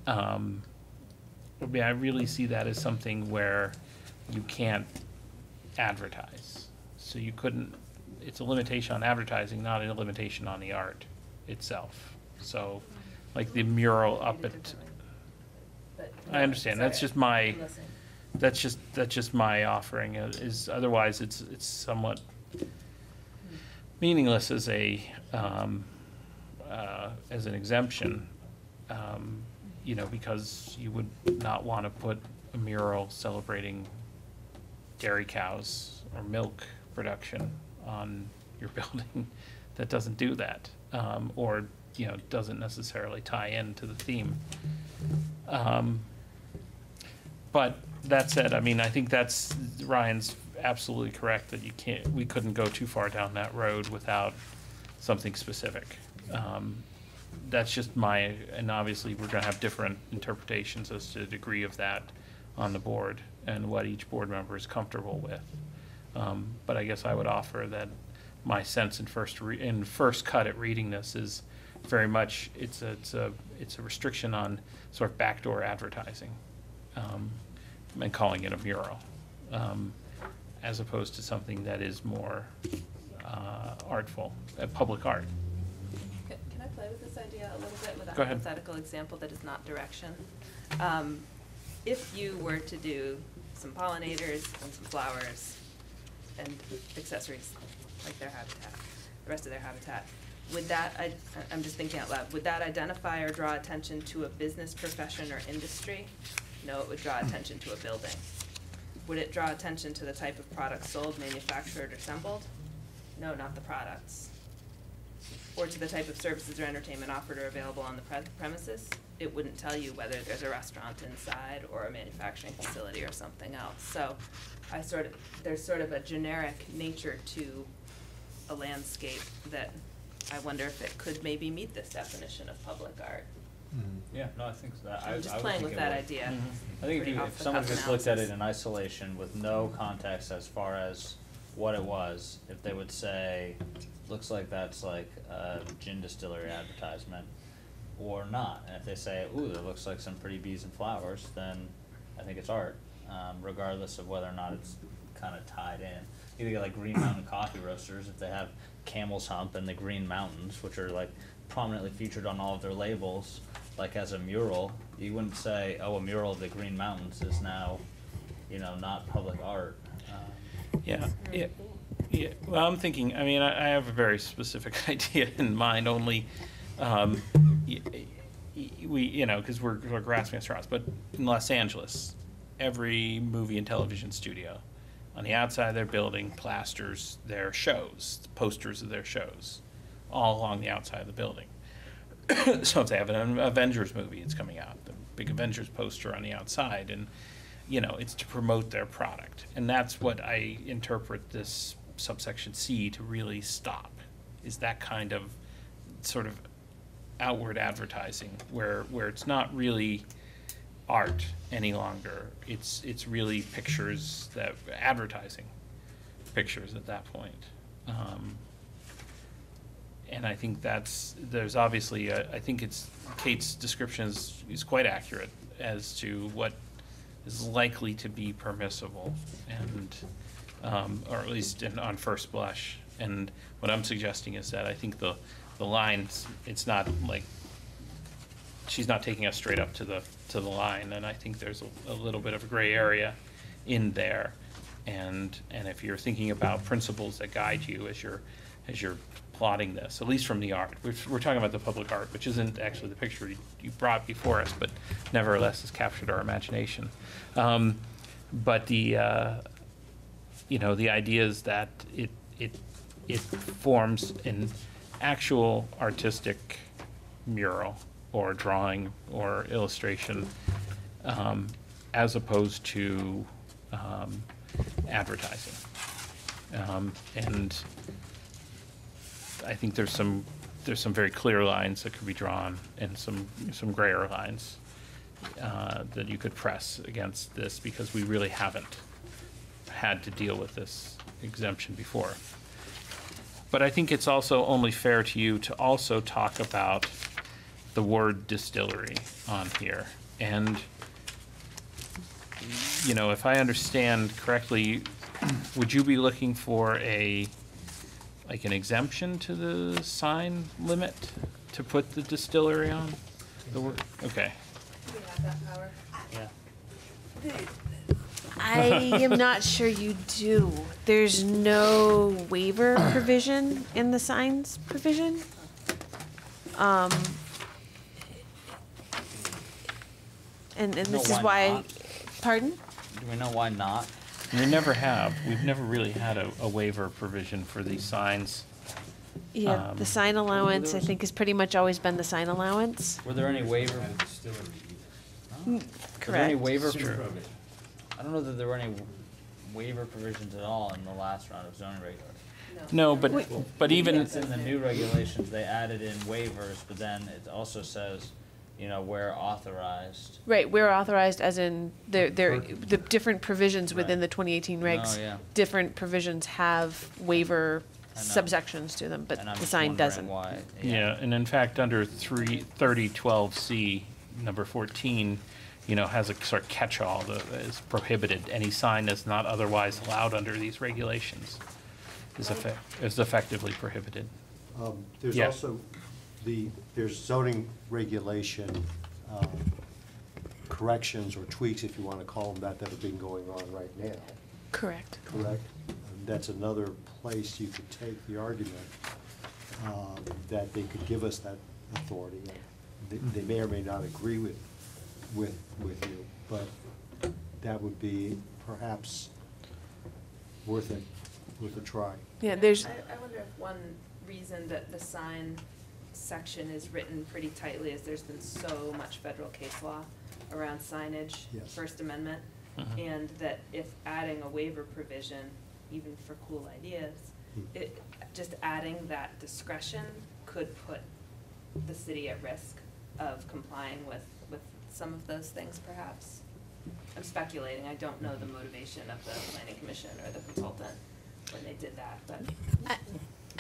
Speaker 1: Um, I mean, I really see that as something where you can't advertise. So you couldn't, it's a limitation on advertising, not a limitation on the art itself. So, like the mural up at, I understand, that's just my, that's just, that's just my offering, is, otherwise, it's, it's somewhat meaningless as a, um, uh, as an exemption, um, you know, because you would not want to put a mural celebrating dairy cows or milk production on your building that doesn't do that, um, or, you know, doesn't necessarily tie into the theme. Um, but that said, I mean, I think that's, Ryan's absolutely correct that you can't, we couldn't go too far down that road without something specific. Um, That's just my, and obviously, we're gonna have different interpretations as to the degree of that on the board and what each board member is comfortable with. Um, But I guess I would offer that my sense in first, re- in first cut at reading this is very much, it's a, it's a, it's a restriction on sort of backdoor advertising um, and calling it a mural, um, as opposed to something that is more uh, artful, uh, public art.
Speaker 5: Can can I play with this idea a little bit with a
Speaker 1: Go ahead.
Speaker 5: hypothetical example that is not direction? Um, If you were to do some pollinators and some flowers and accessories, like their habitat, the rest of their habitat, would that, I, I'm just thinking out loud, would that identify or draw attention to a business, profession, or industry? No, it would draw attention to a building. Would it draw attention to the type of products sold, manufactured, or assembled? No, not the products or to the type of services or entertainment offered or available on the pre- premises, it wouldn't tell you whether there's a restaurant inside or a manufacturing facility or something else. So I sort of, there's sort of a generic nature to a landscape that I wonder if it could maybe meet this definition of public art. Mm-hmm.
Speaker 7: Yeah, no, I think so.
Speaker 5: I'm just playing with that idea.
Speaker 7: I think if you, if someone just looked at it in isolation with no context as far as what it was, if they would say, looks like that's like a gin distillery advertisement, or not, and if they say, ooh, that looks like some pretty bees and flowers, then I think it's art, um, regardless of whether or not it's kinda tied in. You could get like Green Mountain Coffee Roasters if they have Camel's Hump and the Green Mountains, which are like prominently featured on all of their labels, like as a mural. You wouldn't say, oh, a mural of the Green Mountains is now, you know, not public art. Um,
Speaker 1: Yeah, yeah, yeah, well, I'm thinking, I mean, I, I have a very specific idea in mind, only, um, we, you know, because we're, we're grasping at straws, but in Los Angeles, every movie and television studio, on the outside of their building plasters their shows, posters of their shows, all along the outside of the building. So if they have an Avengers movie, it's coming out, the big Avengers poster on the outside, and, you know, it's to promote their product. And that's what I interpret this subsection C to really stop, is that kind of sort of outward advertising, where, where it's not really art any longer. It's, it's really pictures that, advertising pictures at that point. Um, and I think that's, there's obviously, a- I think it's, Kate's description is, is quite accurate as to what is likely to be permissible and, um, or at least in, on first blush. And what I'm suggesting is that I think the, the lines, it's not like, she's not taking us straight up to the, to the line, and I think there's a, a little bit of a gray area in there. And, and if you're thinking about principles that guide you as you're, as you're plotting this, at least from the art, we're, we're talking about the public art, which isn't actually the picture you- you brought before us, but nevertheless has captured our imagination. Um, but the, uh, you know, the idea is that it, it, it forms an actual artistic mural or drawing or illustration, um, as opposed to, um, advertising. Um, and I think there's some, there's some very clear lines that could be drawn and some, some grayer lines, uh, that you could press against this because we really haven't had to deal with this exemption before. But I think it's also only fair to you to also talk about the word distillery on here. And, you know, if I understand correctly, would you be looking for a, like an exemption to the sign limit to put the distillery on? The word, okay.
Speaker 5: We have that power.
Speaker 7: Yeah.
Speaker 4: I am not sure you do. There's no waiver provision in the signs provision. Um, and, and
Speaker 7: No,
Speaker 4: this is
Speaker 7: why
Speaker 4: why,
Speaker 7: not?
Speaker 4: pardon?
Speaker 7: Do we know why not?
Speaker 1: We never have, we've never really had a, a waiver provision for these signs.
Speaker 4: Yeah, the
Speaker 1: Um,
Speaker 4: sign allowance, I think, has pretty much always been the sign allowance.
Speaker 7: Were there any waiver?
Speaker 2: At a distillery.
Speaker 7: Were there any waiver?
Speaker 1: It's true.
Speaker 2: Prohibition.
Speaker 7: I don't know that there were any waiver provisions at all in the last round of zoning regulations.
Speaker 1: No, but, but even,
Speaker 7: It's in the new regulations, they added in waivers, but then it also says, you know, where authorized.
Speaker 4: Right, we're authorized as in, there, there, the different provisions within
Speaker 7: Right.
Speaker 4: the twenty eighteen regs.
Speaker 7: Oh, yeah.
Speaker 4: Different provisions have waiver
Speaker 7: I know.
Speaker 4: subsections to them, but
Speaker 7: And I'm
Speaker 4: the
Speaker 7: just
Speaker 4: sign
Speaker 7: wondering
Speaker 4: doesn't.
Speaker 7: Why?
Speaker 1: yeah, and in fact, under three, thirty twelve C, number fourteen, you know, has a sort of catch-all that is prohibited. Any sign that's not otherwise allowed under these regulations is effect, is effectively prohibited.
Speaker 3: Um, There's
Speaker 1: Yeah.
Speaker 3: also the, there's zoning regulation um, corrections or tweaks, if you want to call them that, that have been going on right now,
Speaker 4: Correct.
Speaker 3: correct? And That's another place you could take the argument um, that they could give us that authority. They they may or may not agree with, with, with you, but that would be perhaps worth it, worth a try.
Speaker 4: Yeah, there's,
Speaker 5: I, I wonder if one reason that the sign section is written pretty tightly is there's been so much federal case law around signage,
Speaker 3: Yes.
Speaker 5: First Amendment,
Speaker 1: Mhm.
Speaker 5: and that if adding a waiver provision, even for cool ideas,
Speaker 3: Hmm.
Speaker 5: it, just adding that discretion could put the city at risk of complying with, with some of those things perhaps. I'm speculating, I don't know the motivation of the planning commission or the consultant when they did that, but.
Speaker 4: I,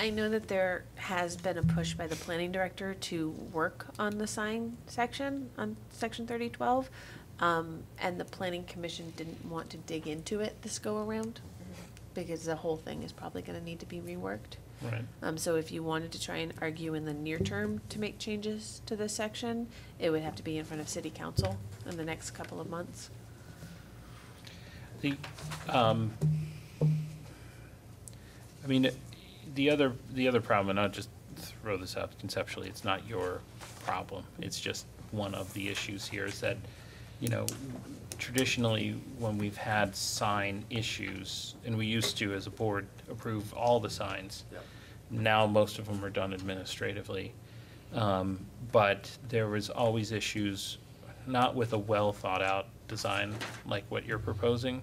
Speaker 4: I know that there has been a push by the planning director to work on the sign section, on section thirty twelve. Um, and the planning commission didn't want to dig into it this go around. because the whole thing is probably gonna need to be reworked.
Speaker 1: Right.
Speaker 4: Um, so if you wanted to try and argue in the near term to make changes to this section, it would have to be in front of city council in the next couple of months.
Speaker 1: The, um, I mean, the other, the other problem, and I'll just throw this out conceptually, it's not your problem. It's just one of the issues here is that, you know, traditionally, when we've had sign issues, and we used to, as a board, approve all the signs. Now, most of them are done administratively. Um, but there was always issues, not with a well-thought-out design like what you're proposing,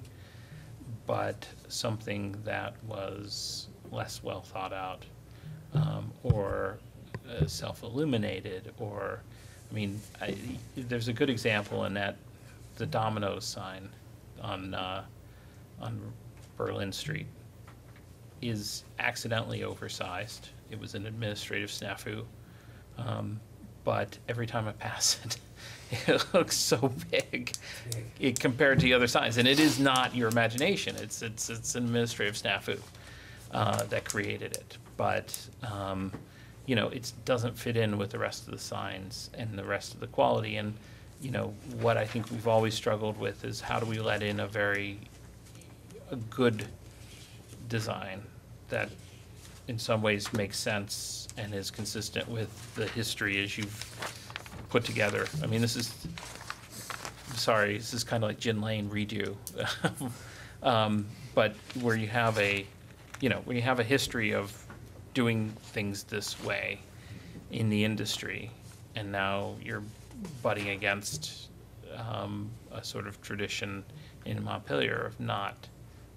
Speaker 1: but something that was less well thought out, um, or uh, self-illuminated, or, I mean, I, there's a good example in that, the Domino's sign on, uh, on Berlin Street is accidentally oversized. It was an administrative snafu. Um, but every time I pass it, it looks so big it, compared to the other signs. And it is not your imagination. It's, it's, it's an administrative snafu uh, that created it. But, um, you know, it doesn't fit in with the rest of the signs and the rest of the quality. And, you know, what I think we've always struggled with is how do we let in a very, a good design that in some ways makes sense and is consistent with the history as you've put together. I mean, this is, sorry, this is kind of like Gin Lane redo. Um, But where you have a, you know, where you have a history of doing things this way in the industry, and now you're butting against um, a sort of tradition in Montpelier of not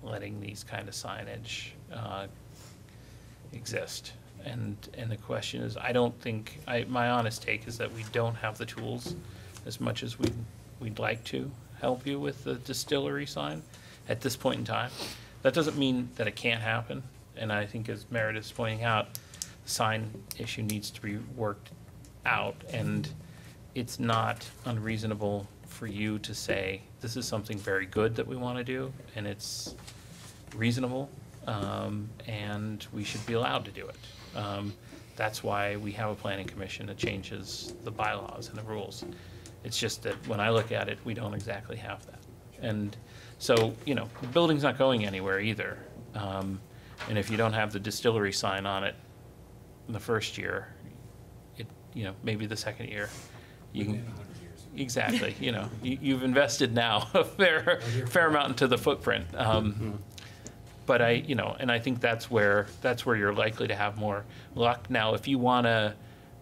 Speaker 1: letting these kind of signage uh, exist. And, and the question is, I don't think, I, my honest take is that we don't have the tools as much as we'd, we'd like to help you with the distillery sign at this point in time. That doesn't mean that it can't happen, and I think as Meredith's pointing out, the sign issue needs to be worked out, and it's not unreasonable for you to say, this is something very good that we want to do, and it's reasonable, um, and we should be allowed to do it. Um, That's why we have a planning commission that changes the bylaws and the rules. It's just that when I look at it, we don't exactly have that. And so, you know, the building's not going anywhere either. Um, And if you don't have the distillery sign on it in the first year, it, you know, maybe the second year, you can. Exactly, you know, you, you've invested now a fair, fair amount into the footprint. Um, But I, you know, and I think that's where, that's where you're likely to have more luck. Now, if you wanna,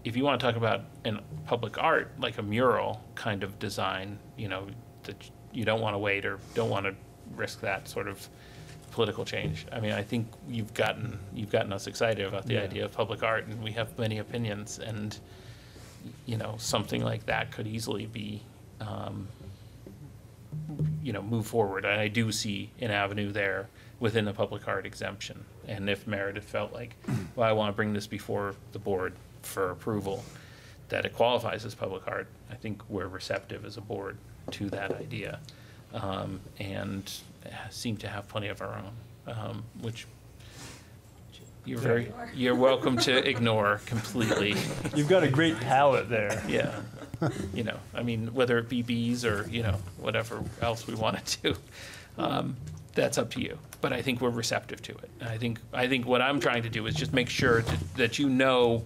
Speaker 1: if you wanna talk about in public art, like a mural kind of design, you know, that you don't wanna wait or don't wanna risk that sort of political change. I mean, I think you've gotten, you've gotten us excited about the
Speaker 2: Yeah.
Speaker 1: idea of public art and we have many opinions and, you know, something like that could easily be, um, you know, move forward. And I do see an avenue there within the public art exemption. And if Meredith felt like, well, I want to bring this before the board for approval, that it qualifies as public art, I think we're receptive as a board to that idea. Um, and seem to have plenty of our own, um, which you're very, you're welcome to ignore completely.
Speaker 11: You've got a great palette there.
Speaker 1: Yeah, you know, I mean, whether it be bees or, you know, whatever else we want to do, um, that's up to you. But I think we're receptive to it. I think, I think what I'm trying to do is just make sure that- that you know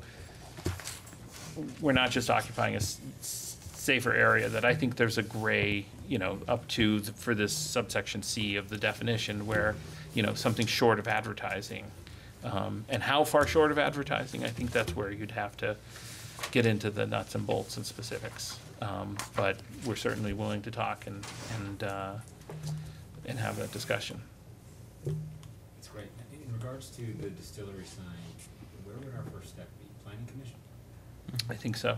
Speaker 1: we're not just occupying a safer area, that I think there's a gray, you know, up to, the- for this subsection C of the definition where, you know, something short of advertising. Um, and how far short of advertising, I think that's where you'd have to get into the nuts and bolts and specifics. Um, but we're certainly willing to talk and, and, uh, and have that discussion.
Speaker 2: That's great. In regards to the distillery sign, where would our first step be? Planning commission?
Speaker 1: I think so.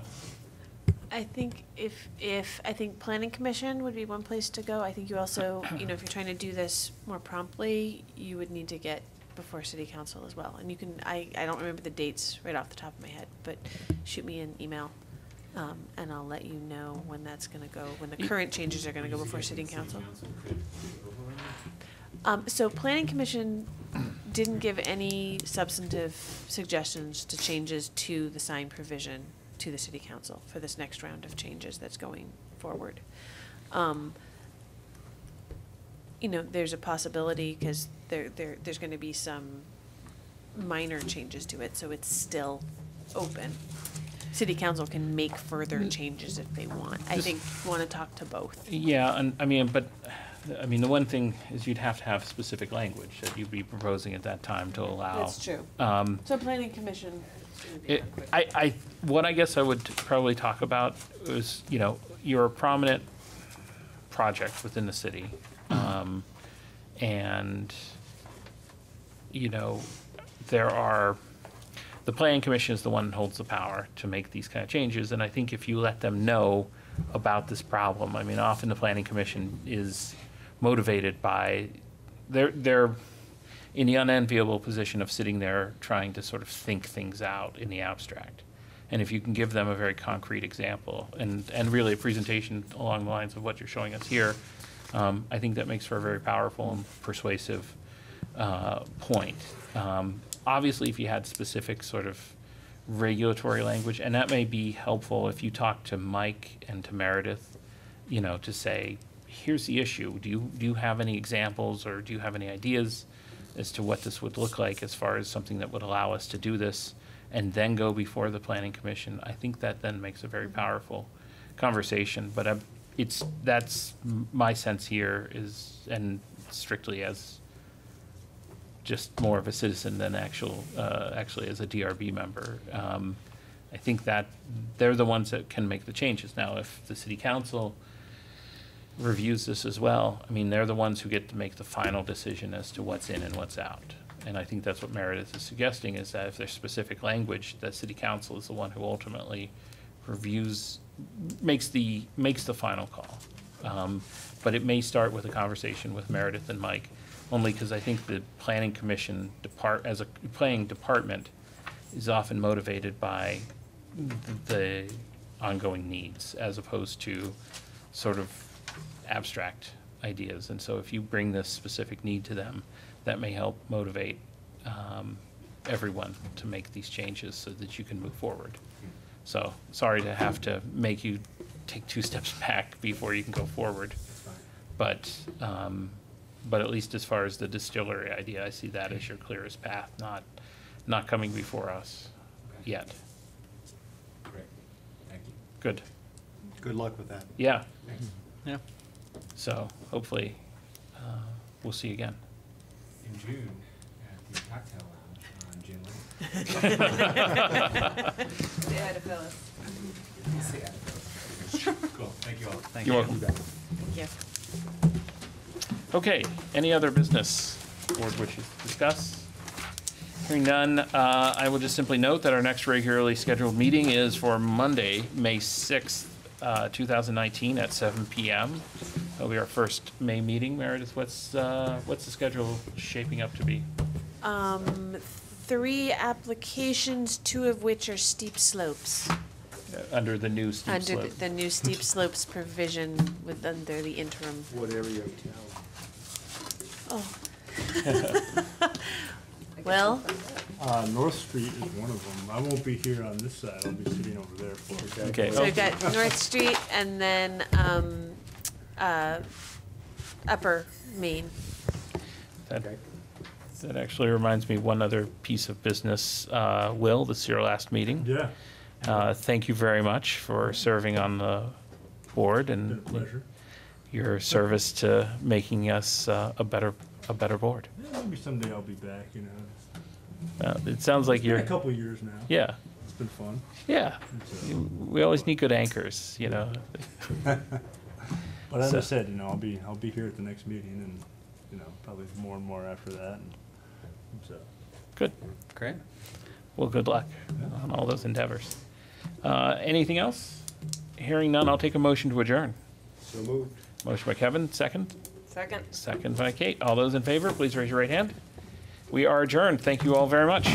Speaker 4: I think if, if, I think planning commission would be one place to go. I think you also, you know, if you're trying to do this more promptly, you would need to get before city council as well. And you can, I, I don't remember the dates right off the top of my head, but shoot me an email. Um, and I'll let you know when that's gonna go, when the current changes are gonna go before city council.
Speaker 2: could override it?
Speaker 4: Um, so planning commission didn't give any substantive suggestions to changes to the sign provision to the city council for this next round of changes that's going forward. Um, you know, there's a possibility, cause there, there, there's gonna be some minor changes to it, so it's still open. City council can make further changes if they want. I
Speaker 1: This-
Speaker 4: think, wanna talk to both.
Speaker 1: Yeah, and, I mean, but, I mean, the one thing is you'd have to have specific language that you'd be proposing at that time to allow.
Speaker 4: That's true.
Speaker 1: Um,
Speaker 4: So planning commission.
Speaker 1: It, I, I, what I guess I would probably talk about is, you know, you're a prominent project within the city. Um, and, you know, there are, the planning commission is the one that holds the power to make these kind of changes. And I think if you let them know about this problem, I mean, often the planning commission is motivated by, they're, they're in the unenviable position of sitting there trying to sort of think things out in the abstract. And if you can give them a very concrete example and, and really a presentation along the lines of what you're showing us here, um, I think that makes for a very powerful and persuasive uh, point. Um, obviously, if you had specific sort of regulatory language, and that may be helpful if you talk to Mike and to Meredith, you know, to say, here's the issue. Do you, do you have any examples or do you have any ideas as to what this would look like as far as something that would allow us to do this and then go before the planning commission? I think that then makes a very powerful conversation, but I, it's, that's my sense here is, and strictly as just more of a citizen than actual, uh, actually as a DRB member. Um, I think that they're the ones that can make the changes. Now, if the city council reviews this as well, I mean, they're the ones who get to make the final decision as to what's in and what's out. And I think that's what Meredith is suggesting, is that if there's specific language, that city council is the one who ultimately reviews, makes the, makes the final call. Um, But it may start with a conversation with Meredith and Mike, only because I think the planning commission depart, as a planning department, is often motivated by the ongoing needs as opposed to sort of abstract ideas. And so if you bring this specific need to them, that may help motivate um, everyone to make these changes so that you can move forward. So, sorry to have to make you take two steps back before you can go forward. But, um, but at least as far as the distillery idea, I see that as your clearest path, not, not coming before us
Speaker 2: Okay.
Speaker 1: yet.
Speaker 2: Great, thank you.
Speaker 1: Good,
Speaker 3: Good luck with that.
Speaker 1: yeah,
Speaker 2: Thanks.
Speaker 7: Yeah.
Speaker 1: so hopefully, uh, we'll see you again.
Speaker 2: In June, at the cocktail lounge on June
Speaker 5: Say hi to Phyllis.
Speaker 2: Cool, thank you all.
Speaker 7: Thank
Speaker 1: You're
Speaker 7: you.
Speaker 1: welcome.
Speaker 4: Thank you.
Speaker 1: Okay, any other business board wishes to discuss? Hearing none, uh, I will just simply note that our next regularly scheduled meeting is for Monday, May sixth, uh, two thousand nineteen at seven PM. That'll be our first May meeting. Meredith, what's, uh, what's the schedule shaping up to be?
Speaker 4: Um, three applications, two of which are steep slopes.
Speaker 1: Uh, Under the new steep
Speaker 4: Under
Speaker 1: slope?
Speaker 4: the- the new steep slopes provision with, under the interim.
Speaker 3: What area of town?
Speaker 4: Oh. Well,
Speaker 11: Uh, North Street is one of them. I won't be here on this side. I'll be sitting over there for it.
Speaker 1: Okay.
Speaker 4: so we've got North Street and then, um, uh, Upper Main.
Speaker 1: That, that actually reminds me, one other piece of business, uh, Will, this is your last meeting.
Speaker 11: Yeah,
Speaker 1: Uh, Thank you very much for serving on the board
Speaker 11: been a
Speaker 1: and
Speaker 11: pleasure.
Speaker 1: your service to making us uh, a better, a better board.
Speaker 11: Yeah, Maybe someday I'll be back, you know.
Speaker 1: Uh, It sounds like
Speaker 11: It's been
Speaker 1: you're,
Speaker 11: a couple of years now.
Speaker 1: yeah,
Speaker 11: It's been fun.
Speaker 1: yeah.
Speaker 11: Uh,
Speaker 1: You- We always need good anchors, you know?
Speaker 11: But as
Speaker 1: So-
Speaker 11: I said, you know, I'll be, I'll be here at the next meeting and, you know, probably more and more after that. And So,
Speaker 1: Good.
Speaker 7: Great.
Speaker 1: Well, good luck on all those endeavors. Uh, Anything else? Hearing none, I'll take a motion to adjourn.
Speaker 3: So moved.
Speaker 1: Motion by Kevin, second.
Speaker 5: Second.
Speaker 1: Second by Kate. All those in favor, please raise your right hand. We are adjourned. Thank you all very much.